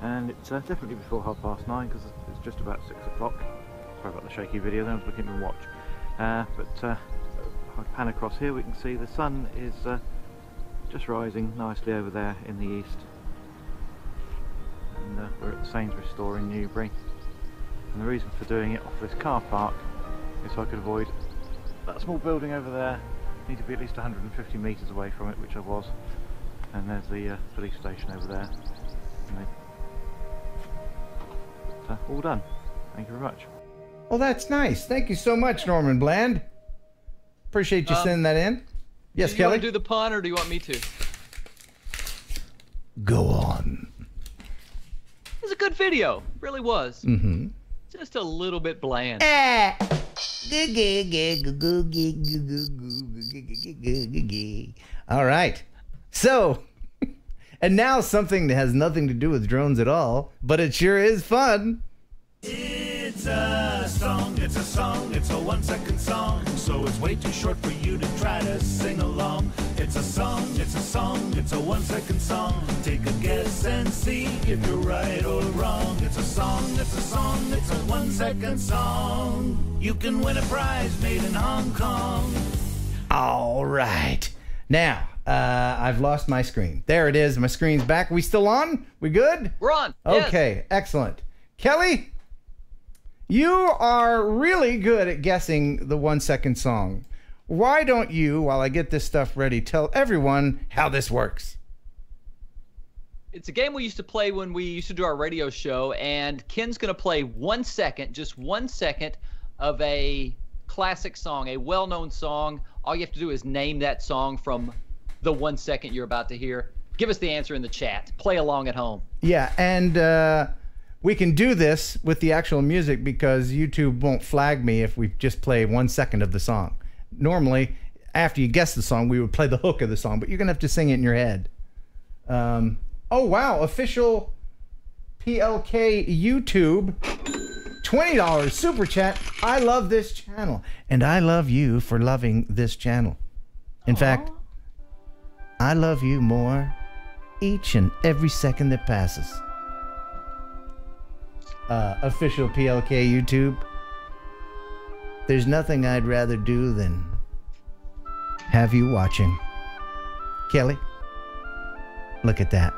Speaker 16: and it's uh, definitely before half past nine because it's just about six o'clock. Sorry about the shaky video then, I was looking at my watch. Uh, but uh, if I pan across here we can see the sun is just rising nicely over there in the east and we're at the Sainsbury's store in Newbury and the reason for doing it off this car park is so I could avoid that small building over there. Need to be at least 150 metres away from it which I was. And there's the uh, police station over there. But, uh, all done. Thank you very much.
Speaker 1: Well that's nice. Thank you so much Norman Bland. Appreciate you um, sending that in. Yes
Speaker 3: do you
Speaker 1: Kelly?
Speaker 3: want to do the pun or do you want me to?
Speaker 1: Go on.
Speaker 3: It was a good video. Really was.
Speaker 1: Mm-hmm
Speaker 3: just a little bit bland.
Speaker 1: All right. So, and now something that has nothing to do with drones at all, but it sure is fun.
Speaker 4: It's a song, it's a song, it's a one second song. So it's way too short for you to try to sing along. It's a song, it's a song, it's a one second song. Take a guess and see if you're right or wrong. It's a song, it's a song, it's a one second song. You can win a prize made in Hong Kong.
Speaker 1: All right. Now, uh, I've lost my screen. There it is. My screen's back. We still on? We good?
Speaker 3: We're on. yes.
Speaker 1: Okay, excellent. Kelly, you are really good at guessing the one second song. Why don't you, while I get this stuff ready, tell everyone how this works?
Speaker 3: It's a game we used to play when we used to do our radio show, and Ken's going to play one second, just one second of a classic song, a well known song. All you have to do is name that song from the one second you're about to hear. Give us the answer in the chat. Play along at home.
Speaker 1: Yeah, and uh, we can do this with the actual music because YouTube won't flag me if we just play one second of the song. Normally, after you guess the song, we would play the hook of the song, but you're gonna have to sing it in your head. Um, oh wow, official PLK YouTube. $20 super chat. I love this channel. And I love you for loving this channel. In fact, I love you more each and every second that passes. Uh, official PLK YouTube. There's nothing I'd rather do than have you watching. Kelly, look at that.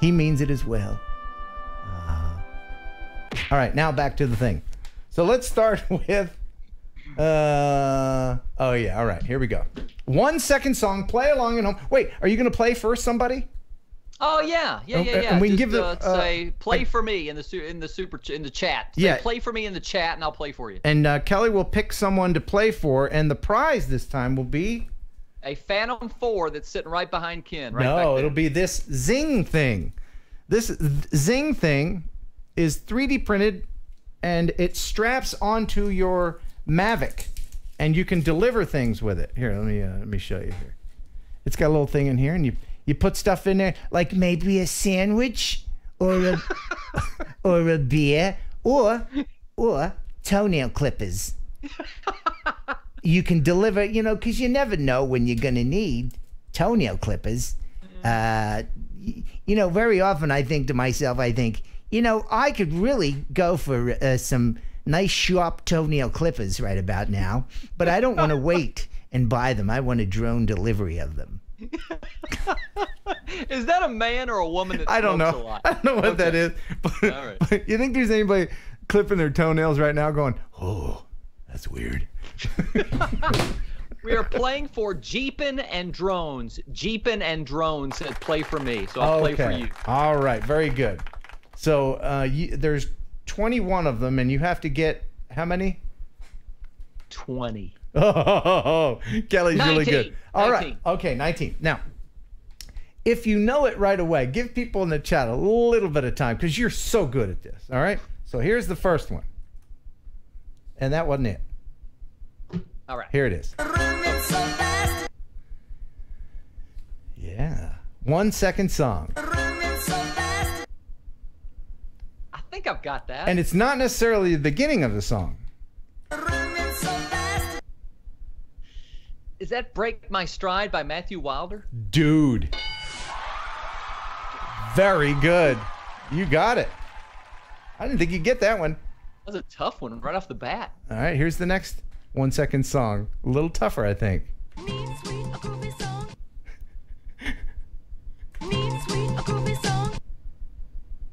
Speaker 1: He means it as well. Ah. All right, now back to the thing. So let's start with. Uh, oh, yeah. All right, here we go. One second song. Play along at home. Wait, are you going to play first, somebody?
Speaker 3: Oh yeah, yeah, yeah, yeah.
Speaker 1: and we
Speaker 3: Just,
Speaker 1: give the-
Speaker 3: uh,
Speaker 1: uh,
Speaker 3: say play for me in the su- in the super in the chat. Say,
Speaker 1: Yeah.
Speaker 3: play for me in the chat, and I'll play for you.
Speaker 1: And uh, Kelly will pick someone to play for, and the prize this time will be.
Speaker 3: A Phantom Four that's sitting right behind Ken. Right
Speaker 1: no, it'll be this Zing thing. This Zing thing is 3D printed and it straps onto your Mavic and you can deliver things with it. Here, let me uh, let me show you here. It's got a little thing in here and you you put stuff in there like maybe a sandwich or a or a beer or or toenail clippers. you can deliver, you know, because you never know when you're going to need toenail clippers. Uh, you know, very often I think to myself, I think, you know, I could really go for uh, some nice sharp toenail clippers right about now, but I don't want to wait and buy them. I want a drone delivery of them.
Speaker 3: Is that a man or a woman that
Speaker 1: I don't know.
Speaker 3: a lot?
Speaker 1: I don't know what that is. But,
Speaker 3: All right.
Speaker 1: but you think there's anybody clipping their toenails right now going, oh, that's weird?
Speaker 3: We are playing for Jeepin and Drones. Jeepin and Drones said play for me, so I'll play for you.
Speaker 1: All right, very good. So uh, you, there's 21 of them, and you have to get how many?
Speaker 3: 20.
Speaker 1: Oh, oh, oh. Kelly's really good.
Speaker 3: 19.
Speaker 1: All right, okay, 19. Now, if you know it right away, give people in the chat a little bit of time because you're so good at this. All right, so here's the first one, and that wasn't it.
Speaker 3: All right.
Speaker 1: Here it is. Yeah, one second song.
Speaker 3: I think I've got that.
Speaker 1: And it's not necessarily the beginning of the song.
Speaker 3: Is that Break My Stride by Matthew Wilder?
Speaker 1: Dude. Very good. You got it. I didn't think you'd get that one.
Speaker 3: That was a tough one right off the bat.
Speaker 1: All right, here's the next one second song. A little tougher, I think.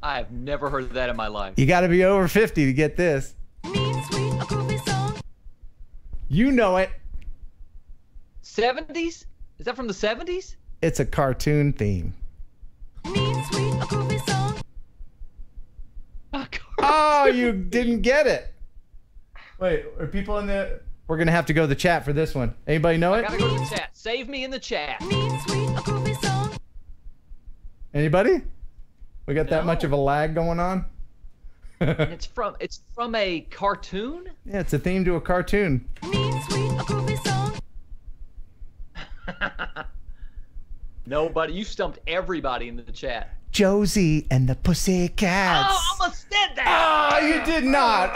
Speaker 3: I have never heard that in my life.
Speaker 1: You got to be over 50 to get this. You know it.
Speaker 3: 70s? Is that from the 70s?
Speaker 1: It's a cartoon theme. Oh, you didn't get it. Wait, are people in the. We're going to have to go to the chat for this one. Anybody know
Speaker 3: I
Speaker 1: it?
Speaker 3: gotta go to the chat. Save me in the chat.
Speaker 1: Anybody? We got that much of a lag going on?
Speaker 3: And it's from it's from a cartoon.
Speaker 1: Yeah, it's a theme to a cartoon.
Speaker 3: Nobody, you stumped everybody in the chat.
Speaker 1: Josie and the Pussycats.
Speaker 3: Oh, I almost said that.
Speaker 1: Oh, you did not.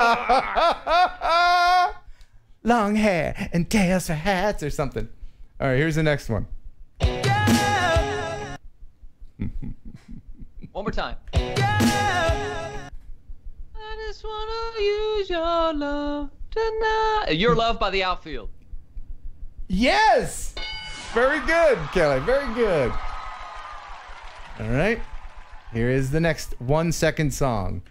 Speaker 1: Long hair and tails for hats or something. All right, here's the next one.
Speaker 3: One more time. I just wanna use your love tonight. Your love by the outfield.
Speaker 1: Yes! Very good, Kelly. Very good. All right. Here is the next one second song.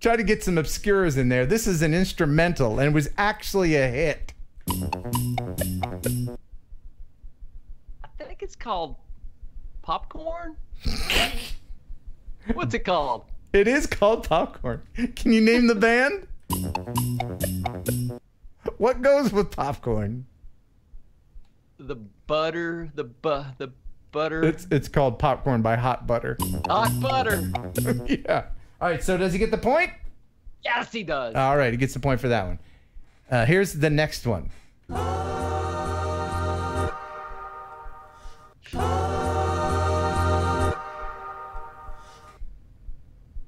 Speaker 1: Try to get some obscures in there. This is an instrumental and it was actually a hit.
Speaker 3: I think it's called popcorn. What's it called?
Speaker 1: It is called popcorn. Can you name the band? What goes with popcorn?
Speaker 3: The butter, the bu, the butter.
Speaker 1: It's it's called popcorn by Hot Butter.
Speaker 3: hot butter.
Speaker 1: yeah. All right. So does he get the point?
Speaker 3: Yes, he does.
Speaker 1: All right. He gets the point for that one. Uh, here's the next one.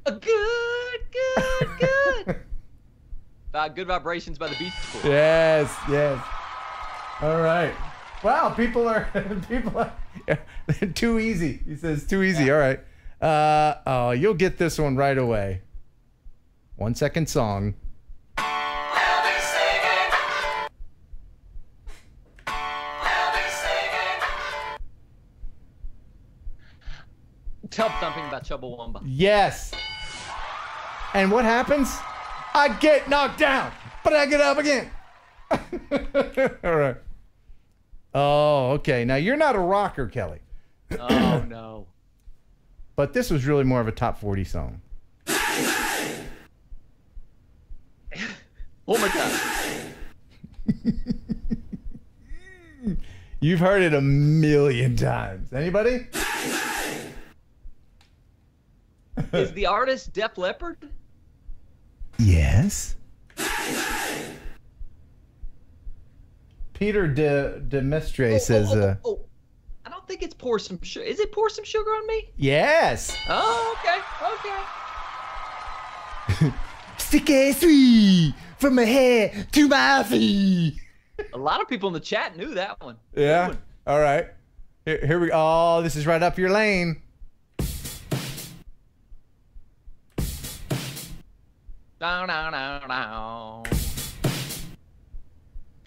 Speaker 3: A good, good, good. uh, good vibrations by the Beach Boys.
Speaker 1: Yes. Yes. All right. Wow. People are people are too easy. He says too easy. All right. Uh, oh, you'll get this one right away. One second song.
Speaker 3: Tub thumping by Chumbawamba.
Speaker 1: Yes. And what happens? I get knocked down, but I get up again. All right. Oh, okay. Now you're not a rocker, Kelly.
Speaker 3: Oh no.
Speaker 1: But this was really more of a top 40 song.
Speaker 3: oh my god.
Speaker 1: You've heard it a million times. Anybody?
Speaker 3: Is the artist Def Leppard?
Speaker 1: Yes. Peter de de Mestre says, uh,
Speaker 3: Oh, I don't think it's pour some sugar. Is it pour some sugar on me?
Speaker 1: yes.
Speaker 3: Oh, okay, okay.
Speaker 1: Sticky sweet from my head to my feet.
Speaker 3: A lot of people in the chat knew that one.
Speaker 1: Yeah. All right. Here, here we. Oh, this is right up your lane.
Speaker 3: Down, down, down, down.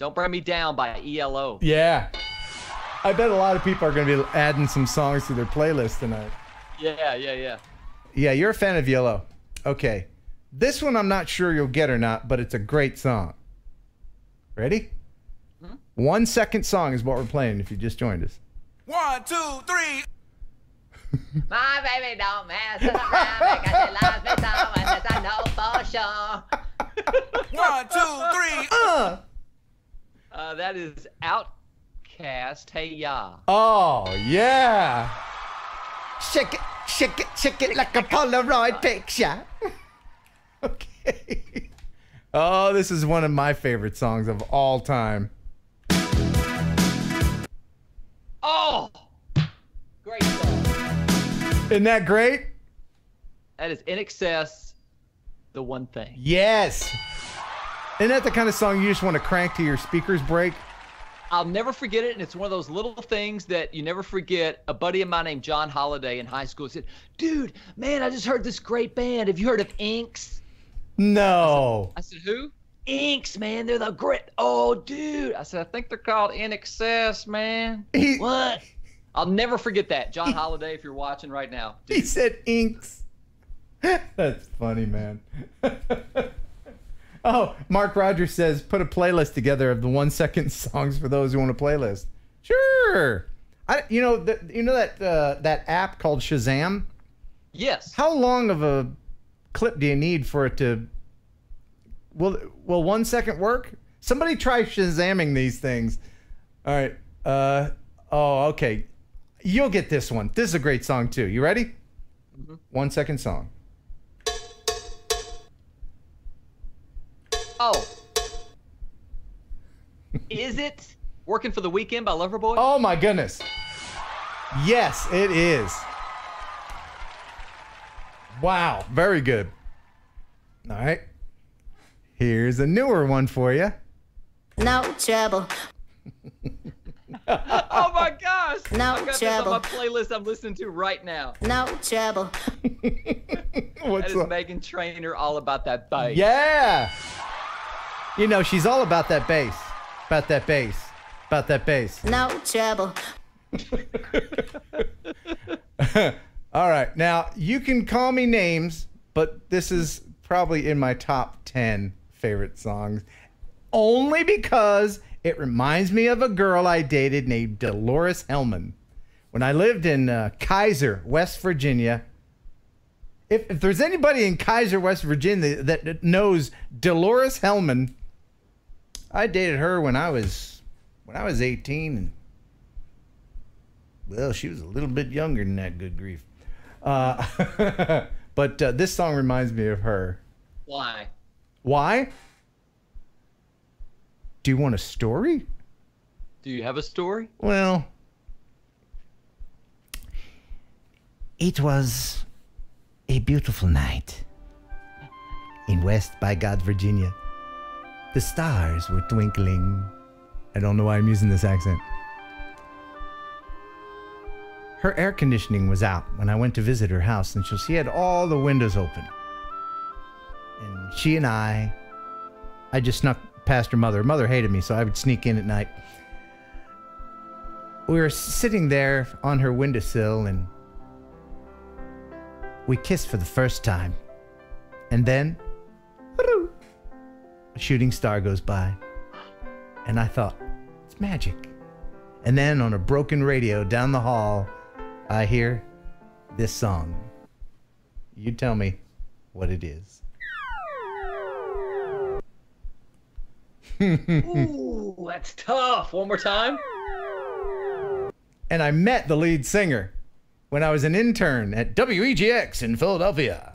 Speaker 3: Don't Bring Me Down by ELO.
Speaker 1: Yeah. I bet a lot of people are going to be adding some songs to their playlist tonight.
Speaker 3: Yeah, yeah, yeah.
Speaker 1: Yeah, you're a fan of Yellow. Okay. This one I'm not sure you'll get or not, but it's a great song. Ready? One second song is what we're playing if you just joined us.
Speaker 15: One, two, three.
Speaker 3: My baby don't mess around because she loves me so and this I know for sure.
Speaker 15: One, two, three.
Speaker 1: Uh.
Speaker 3: Uh, that is OutKast. Hey ya.
Speaker 1: Oh, yeah. Shake it, shake it, shake it like a Polaroid picture. okay. Oh, this is one of my favorite songs of all time.
Speaker 3: Oh, great song.
Speaker 1: Isn't that great?
Speaker 3: That is INXS. The one thing.
Speaker 1: Yes. Isn't that the kind of song you just want to crank to your speakers break?
Speaker 3: I'll never forget it, and it's one of those little things that you never forget. A buddy of mine named John Holiday in high school said, "Dude, man, I just heard this great band. Have you heard of Inks?"
Speaker 1: No.
Speaker 3: I said, "Who?" Inks, man. They're the grit. Oh, dude. I said, "I think they're called In Excess, man." what? I'll never forget that, John Holiday. If you're watching right now,
Speaker 1: He said inks. That's funny, man. oh, Mark Rogers says put a playlist together of the one second songs for those who want a playlist. Sure. I, you know, the, you know that uh, that app called Shazam.
Speaker 3: Yes.
Speaker 1: How long of a clip do you need for it to? Will Will one second work? Somebody try Shazamming these things. All right. Uh. Oh, okay. You'll get this one. This is a great song too. You ready? One second song.
Speaker 3: Oh. is it working for the weekend by Loverboy?
Speaker 1: Oh my goodness. Yes, it is. Wow, very good. All right. Here's a newer one for you.
Speaker 17: No trouble.
Speaker 3: oh my gosh!
Speaker 17: No
Speaker 3: I've got
Speaker 17: trouble.
Speaker 3: this on my playlist I'm listening to right now.
Speaker 17: No trouble.
Speaker 3: What's that is Meghan Trainor all about that bass.
Speaker 1: Yeah. You know, she's all about that bass. About that bass. About that bass.
Speaker 17: No trouble.
Speaker 1: all right. Now, you can call me names, but this is probably in my top 10 favorite songs. Only because it reminds me of a girl I dated named Dolores Hellman. When I lived in uh, Keyser, West Virginia, if, if there's anybody in Keyser, West Virginia that knows Dolores Hellman, I dated her when I was when I was 18 and well, she was a little bit younger than that. Good grief! Uh, but uh, this song reminds me of her.
Speaker 3: Why?
Speaker 1: Why? Do you want a story?
Speaker 3: Do you have a story?
Speaker 1: Well, it was a beautiful night in West by God, Virginia. The stars were twinkling. I don't know why I'm using this accent. Her air conditioning was out when I went to visit her house, and so she had all the windows open. And she and I, I just snuck past her mother. Her mother hated me, so I would sneak in at night. We were sitting there on her windowsill, and we kissed for the first time. And then, a shooting star goes by. And I thought, it's magic. And then on a broken radio down the hall, I hear this song. You tell me what it is.
Speaker 3: Ooh, that's tough. One more time.
Speaker 1: and I met the lead singer when I was an intern at WEGX in Philadelphia.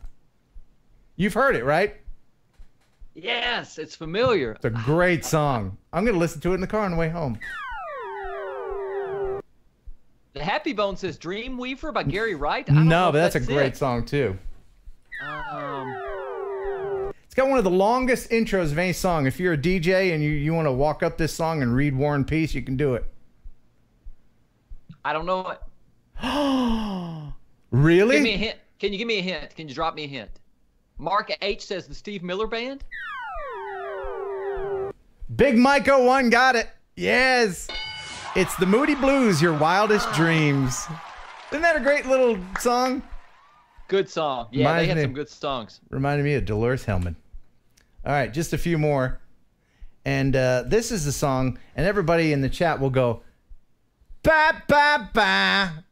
Speaker 1: You've heard it, right?
Speaker 3: Yes, it's familiar.
Speaker 1: It's a great song. I'm going to listen to it in the car on the way home.
Speaker 3: The Happy Bone says Dreamweaver by Gary Wright.
Speaker 1: No, but that's a great
Speaker 3: it.
Speaker 1: song, too.
Speaker 3: Um,
Speaker 1: It's got one of the longest intros of any song. If you're a DJ and you, you want to walk up this song and read War and Peace, you can do it.
Speaker 3: I don't know it.
Speaker 1: Really?
Speaker 3: Give me a hint. Can you give me a hint? Can you drop me a hint? Mark H says the Steve Miller Band.
Speaker 1: Big Mike 01 got it. Yes. It's the Moody Blues, Your Wildest Dreams. Isn't that a great little song?
Speaker 3: Good song. Yeah,
Speaker 1: Reminds
Speaker 3: they had
Speaker 1: me-
Speaker 3: some good songs.
Speaker 1: Reminded me of Dolores Hellman. All right, just a few more. And uh, this is the song, and everybody in the chat will go, ba ba ba.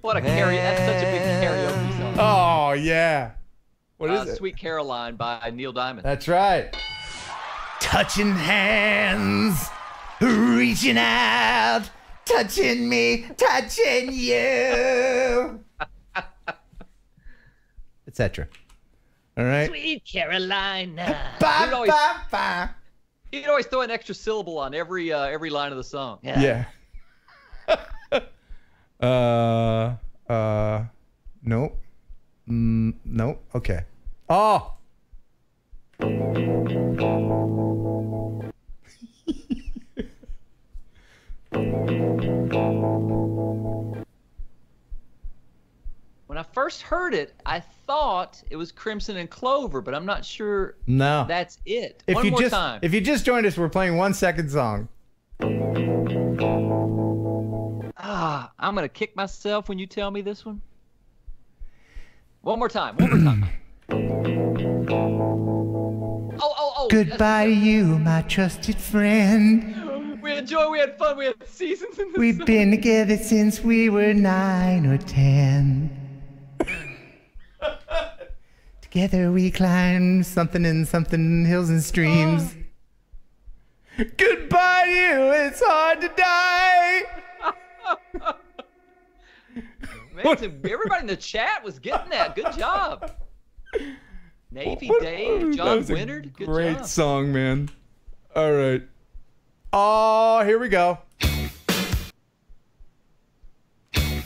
Speaker 3: What a carry! That's such a big karaoke song.
Speaker 1: Oh, yeah. What is
Speaker 3: uh,
Speaker 1: it?
Speaker 3: Sweet Caroline by Neil Diamond.
Speaker 1: That's right. Touching hands, reaching out, touching me, touching you, etc. All right.
Speaker 3: Sweet Carolina.
Speaker 1: Ba,
Speaker 3: he'd, always,
Speaker 1: ba, ba.
Speaker 3: he'd always throw an extra syllable on every uh, every line of the song.
Speaker 1: Yeah. Yeah. Uh. Uh. Nope. Mm, nope. Okay. Oh.
Speaker 3: When I first heard it, I thought it was Crimson and Clover, but I'm not sure
Speaker 1: No.
Speaker 3: that's it.
Speaker 1: If
Speaker 3: One
Speaker 1: you
Speaker 3: more
Speaker 1: just
Speaker 3: time.
Speaker 1: if you just joined us, we're playing one second song.
Speaker 3: Ah, I'm gonna kick myself when you tell me this one. One more time. One more time. oh, oh, oh.
Speaker 1: Goodbye to you, my trusted friend.
Speaker 3: We enjoyed. We had fun. We had seasons in this.
Speaker 1: We've been together since we were nine or ten. together we climbed something and something hills and streams. Goodbye to you, it's hard to die.
Speaker 3: Everybody in the chat was getting that. Good job. Navy Dave,
Speaker 1: That
Speaker 3: John Winnard. Good
Speaker 1: Great
Speaker 3: job.
Speaker 1: song, man. All right. Oh, here we go.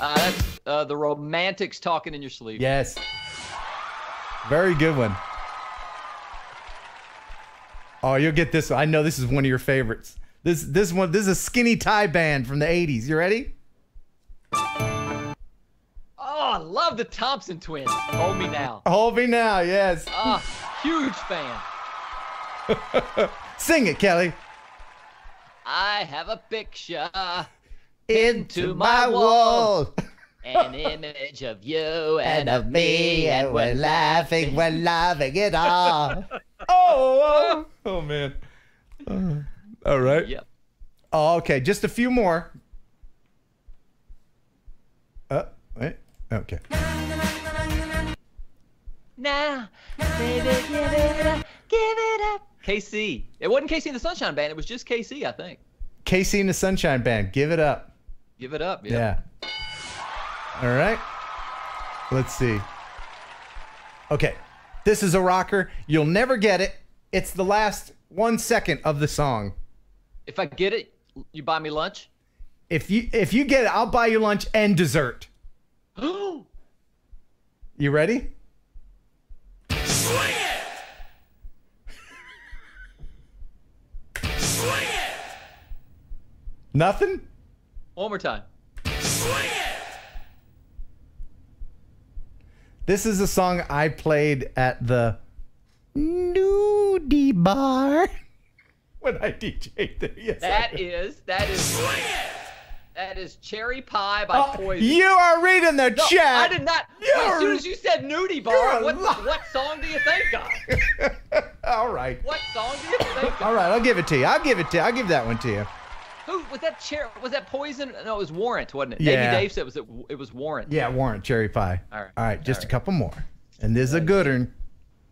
Speaker 3: Uh, that's uh, the Romantics talking in your sleep.
Speaker 1: Yes. Very good one. Oh, you'll get this. one. I know this is one of your favorites. This this one this is a skinny tie band from the 80s. You ready?
Speaker 3: I love the Thompson twins. Hold me now.
Speaker 1: Hold me now, yes.
Speaker 3: Ah, huge fan.
Speaker 1: Sing it, Kelly.
Speaker 3: I have a picture
Speaker 1: Into
Speaker 3: my
Speaker 1: my wall.
Speaker 3: an image of you and,
Speaker 1: And of me, and we're laughing, we're laughing it all. oh, oh, oh, man. Uh, all right.
Speaker 3: Yep.
Speaker 1: Oh, okay. Just a few more. Uh, wait. Okay.
Speaker 3: Now, baby, give it up, give it up. KC. It wasn't KC and the Sunshine Band. It was just KC, I think.
Speaker 1: KC and the Sunshine Band. Give it up.
Speaker 3: Give it up. Yeah.
Speaker 1: Yeah. All right. Let's see. Okay. This is a rocker. You'll never get it. It's the last one second of the song.
Speaker 3: If I get it, you buy me lunch.
Speaker 1: If you if you get it, I'll buy you lunch and dessert. You ready?
Speaker 4: Swing it! Swing it!
Speaker 1: Nothing?
Speaker 3: one more time.
Speaker 4: Swing it!
Speaker 1: This is a song I played at the nudie bar when I DJ'd there. Yes, I
Speaker 3: That
Speaker 1: did.
Speaker 3: is that is that is Cherry Pie by uh, Poison.
Speaker 1: You are reading the
Speaker 3: No,
Speaker 1: chat.
Speaker 3: I did not. Wait, as soon as you said nudie bar, what, what song do you think of?
Speaker 1: All right.
Speaker 3: What song do you think of?
Speaker 1: All right, I'll give it to you. I'll give it to you. I'll give that one to you.
Speaker 3: Who was that? Cherry? was that Poison? No, it was Warrant, wasn't it?
Speaker 1: Yeah.
Speaker 3: Davey Dave said it was it, it was Warrant.
Speaker 1: Yeah, Warrant Cherry Pie.
Speaker 3: All right.
Speaker 1: All right, just a couple more. And this is a good one.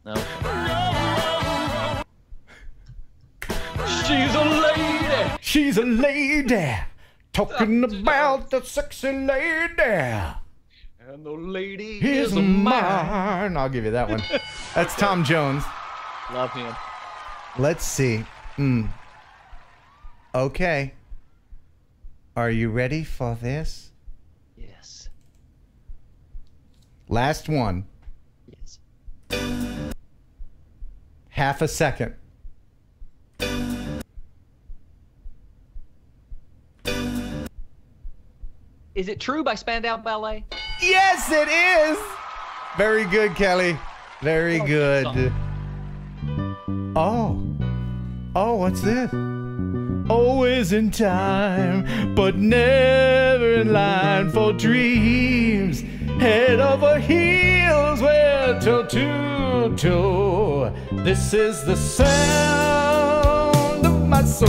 Speaker 3: No. She's a lady.
Speaker 1: She's a lady. Talking about the sexy lady.
Speaker 3: And the lady is a
Speaker 1: mine. I'll give you that one. That's Tom Jones.
Speaker 3: Love him.
Speaker 1: Let's see. Hmm. Okay. Are you ready for this?
Speaker 3: Yes.
Speaker 1: Last one.
Speaker 3: Yes.
Speaker 1: Half a second.
Speaker 3: Is it true by Spandau Ballet?
Speaker 1: Yes, it is. Very good, Kelly. Very oh, good. Oh. Oh, what's this? Oh, Always in time, but never in line for dreams. Head over heels, well, toe to toe. This is the sound of my soul.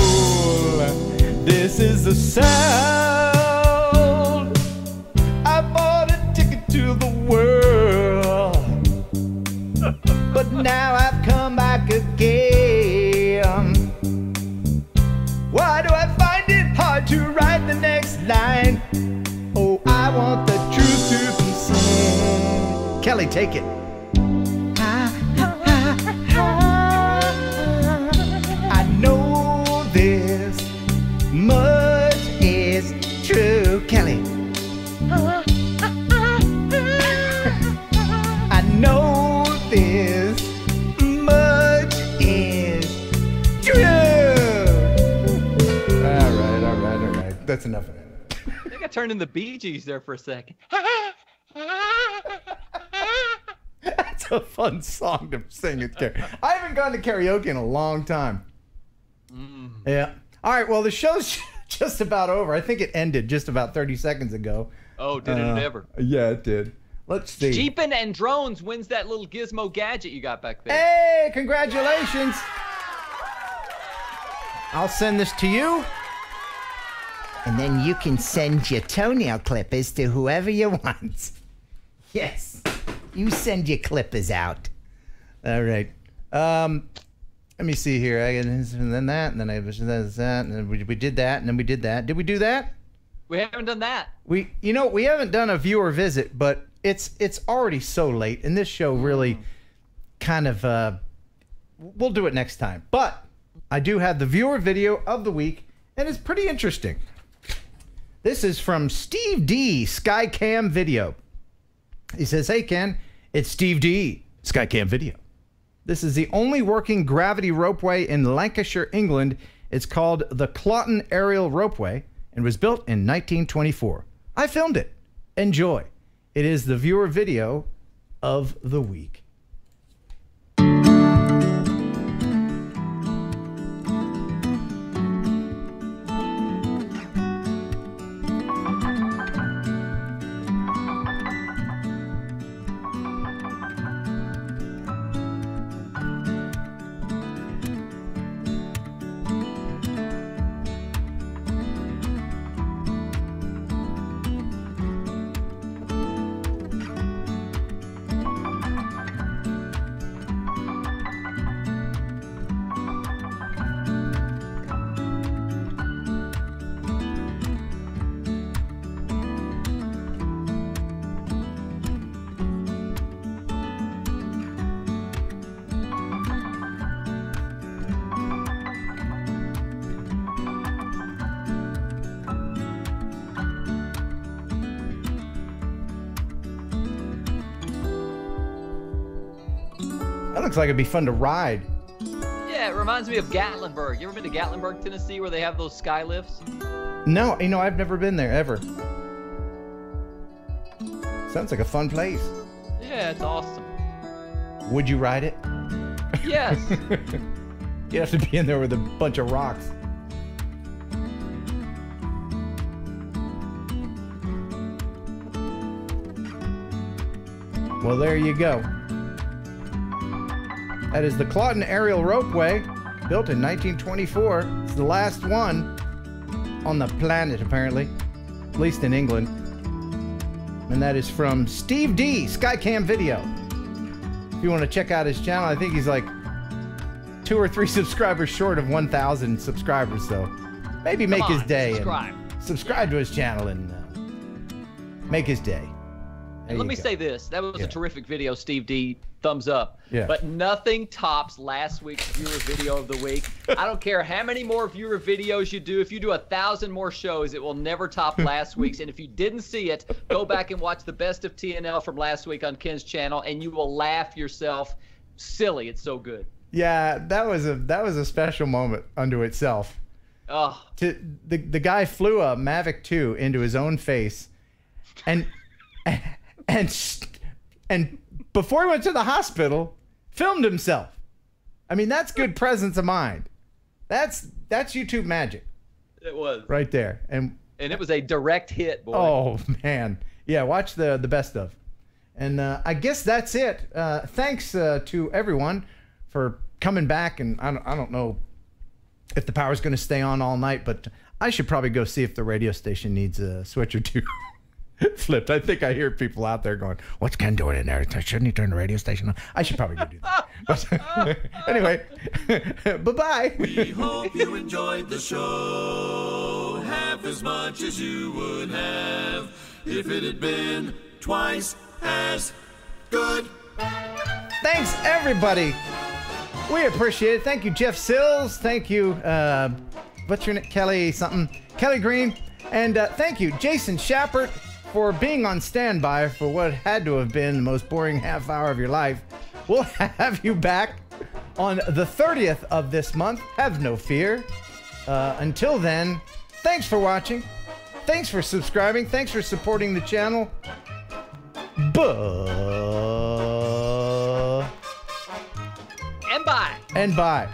Speaker 1: This is the sound. World. but now I've come back again. Why do I find it hard to write the next line? Oh, I want the truth to be said. Kelly, take it. I know this much is true, Kelly. That's enough of that.
Speaker 3: I think I turned into the Bee Gees there for a second.
Speaker 1: That's a fun song to sing at karaoke. I haven't gone to karaoke in a long time. Yeah. All right. Well, the show's just about over. I think it ended just about 30 seconds ago.
Speaker 3: Oh, did
Speaker 1: Uh,
Speaker 3: it ever?
Speaker 1: Yeah, it did. Let's see.
Speaker 3: Jeepin' and Drones wins that little gizmo gadget you got back there.
Speaker 1: Hey, congratulations. I'll send this to you. And then you can send your toenail clippers to whoever you want. Yes. You send your clippers out. All right. Um, let me see here. I and then that, and then I that, and then we, we did that, and then we did that. Did we do that?
Speaker 3: We haven't done that.
Speaker 1: We, you know, we haven't done a viewer visit, but it's it's already so late, and this show really kind of uh, we'll do it next time. But I do have the viewer video of the week, and it's pretty interesting. This is from Steve D, Skycam Video. He says, Hey, Ken, it's Steve D, Skycam Video. This is the only working gravity ropeway in Lancashire, England. It's called the Claughton Aerial Ropeway and was built in 1924. I filmed it. Enjoy. It is the viewer video of the week. Like it'd be fun to ride.
Speaker 3: Yeah, it reminds me of Gatlinburg. You ever been to Gatlinburg, Tennessee, where they have those sky lifts?
Speaker 1: No, you know, I've never been there ever. Sounds like a fun place.
Speaker 3: Yeah, it's awesome.
Speaker 1: Would you ride it?
Speaker 3: Yes.
Speaker 1: You have to be in there with a bunch of rocks. Well, there you go. That is the Claughton Aerial Ropeway, built in 1924. It's the last one on the planet, apparently, at least in England. And that is from Steve D, Skycam Video. If you want to check out his channel, I think he's like two or three subscribers short of 1,000 subscribers, so maybe make
Speaker 3: Come
Speaker 1: his day.
Speaker 3: subscribe.
Speaker 1: And subscribe to his channel and uh, make his day. There
Speaker 3: And let me
Speaker 1: go.
Speaker 3: say this: that was
Speaker 1: Yeah.
Speaker 3: a terrific video, Steve D. Thumbs up.
Speaker 1: Yeah.
Speaker 3: But nothing tops last week's viewer video of the week. I don't care how many more viewer videos you do. If you do a thousand more shows, it will never top last week's. And if you didn't see it, go back and watch the best of TNL from last week on Ken's channel, and you will laugh yourself silly. It's so good.
Speaker 1: Yeah, that was a that was a special moment unto itself.
Speaker 3: Oh,
Speaker 1: To the the guy flew a Mavic 2 into his own face, and and st- and before he went to the hospital, filmed himself. I mean, that's good presence of mind. That's that's YouTube magic
Speaker 3: it was.
Speaker 1: right there. And
Speaker 3: And it was a direct hit, boy.
Speaker 1: Oh man, yeah. Watch the the best of, and uh, I guess that's it. Uh, thanks uh, to everyone for coming back, and I don't, I don't know if the power's going to stay on all night, but I should probably go see if the radio station needs a switch or two flipped. I think I hear people out there going, "What's Ken doing in there? Shouldn't he turn the radio station on?" I should probably go do that. But anyway, bye bye.
Speaker 4: We hope you enjoyed the show half as much as you would have if it had been twice as good.
Speaker 1: Thanks, everybody. We appreciate it. Thank you, Jeff Sills. Thank you, uh, what's your name? Kelly something. Kelly Green. And uh, thank you, Jason Schappert, for being on standby for what had to have been the most boring half hour of your life. We'll have you back on the 30th of this month. Have no fear. Uh, until then, thanks for watching. Thanks for subscribing. Thanks for supporting the channel. Buh.
Speaker 3: And bye.
Speaker 1: And bye.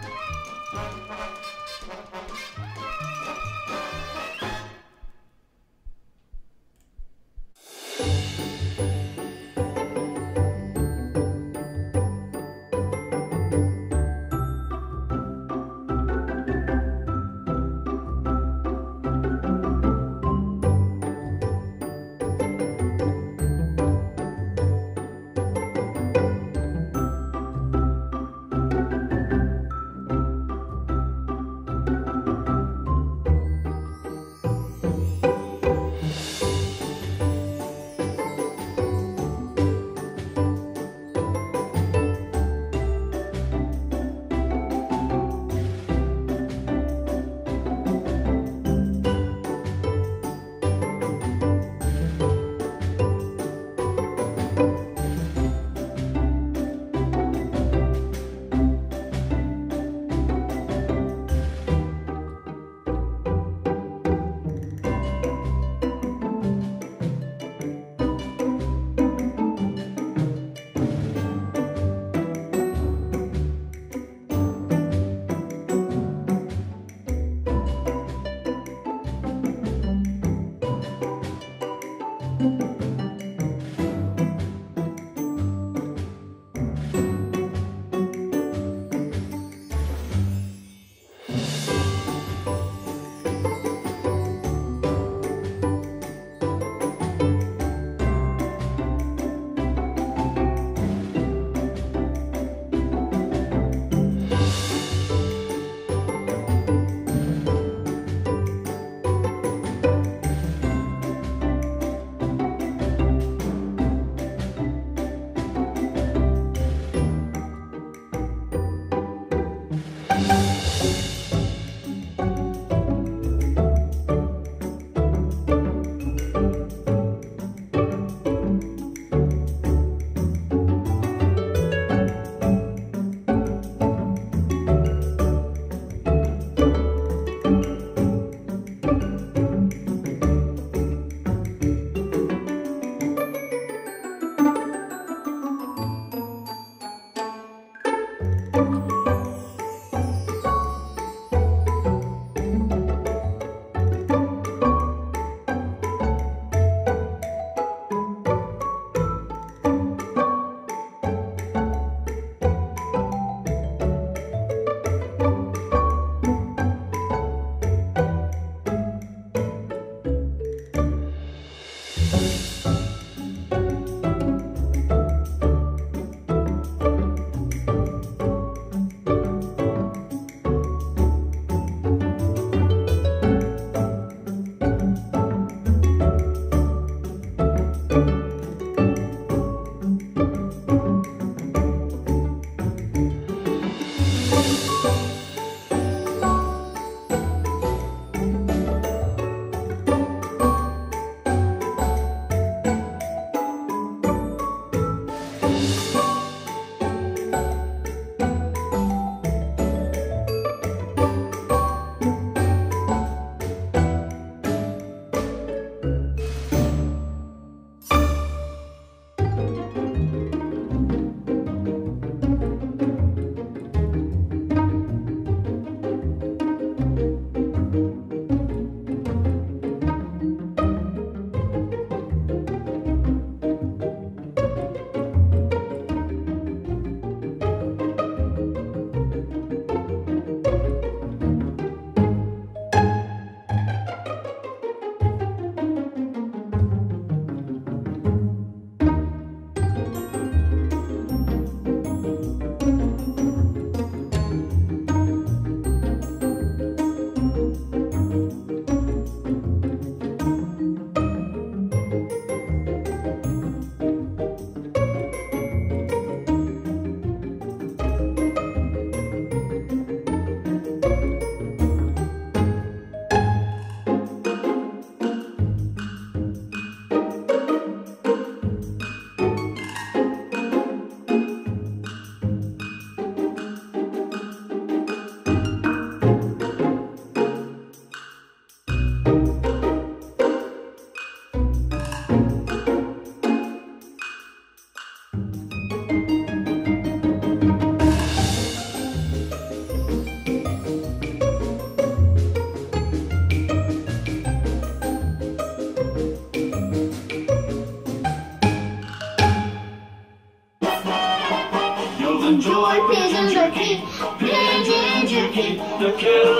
Speaker 17: The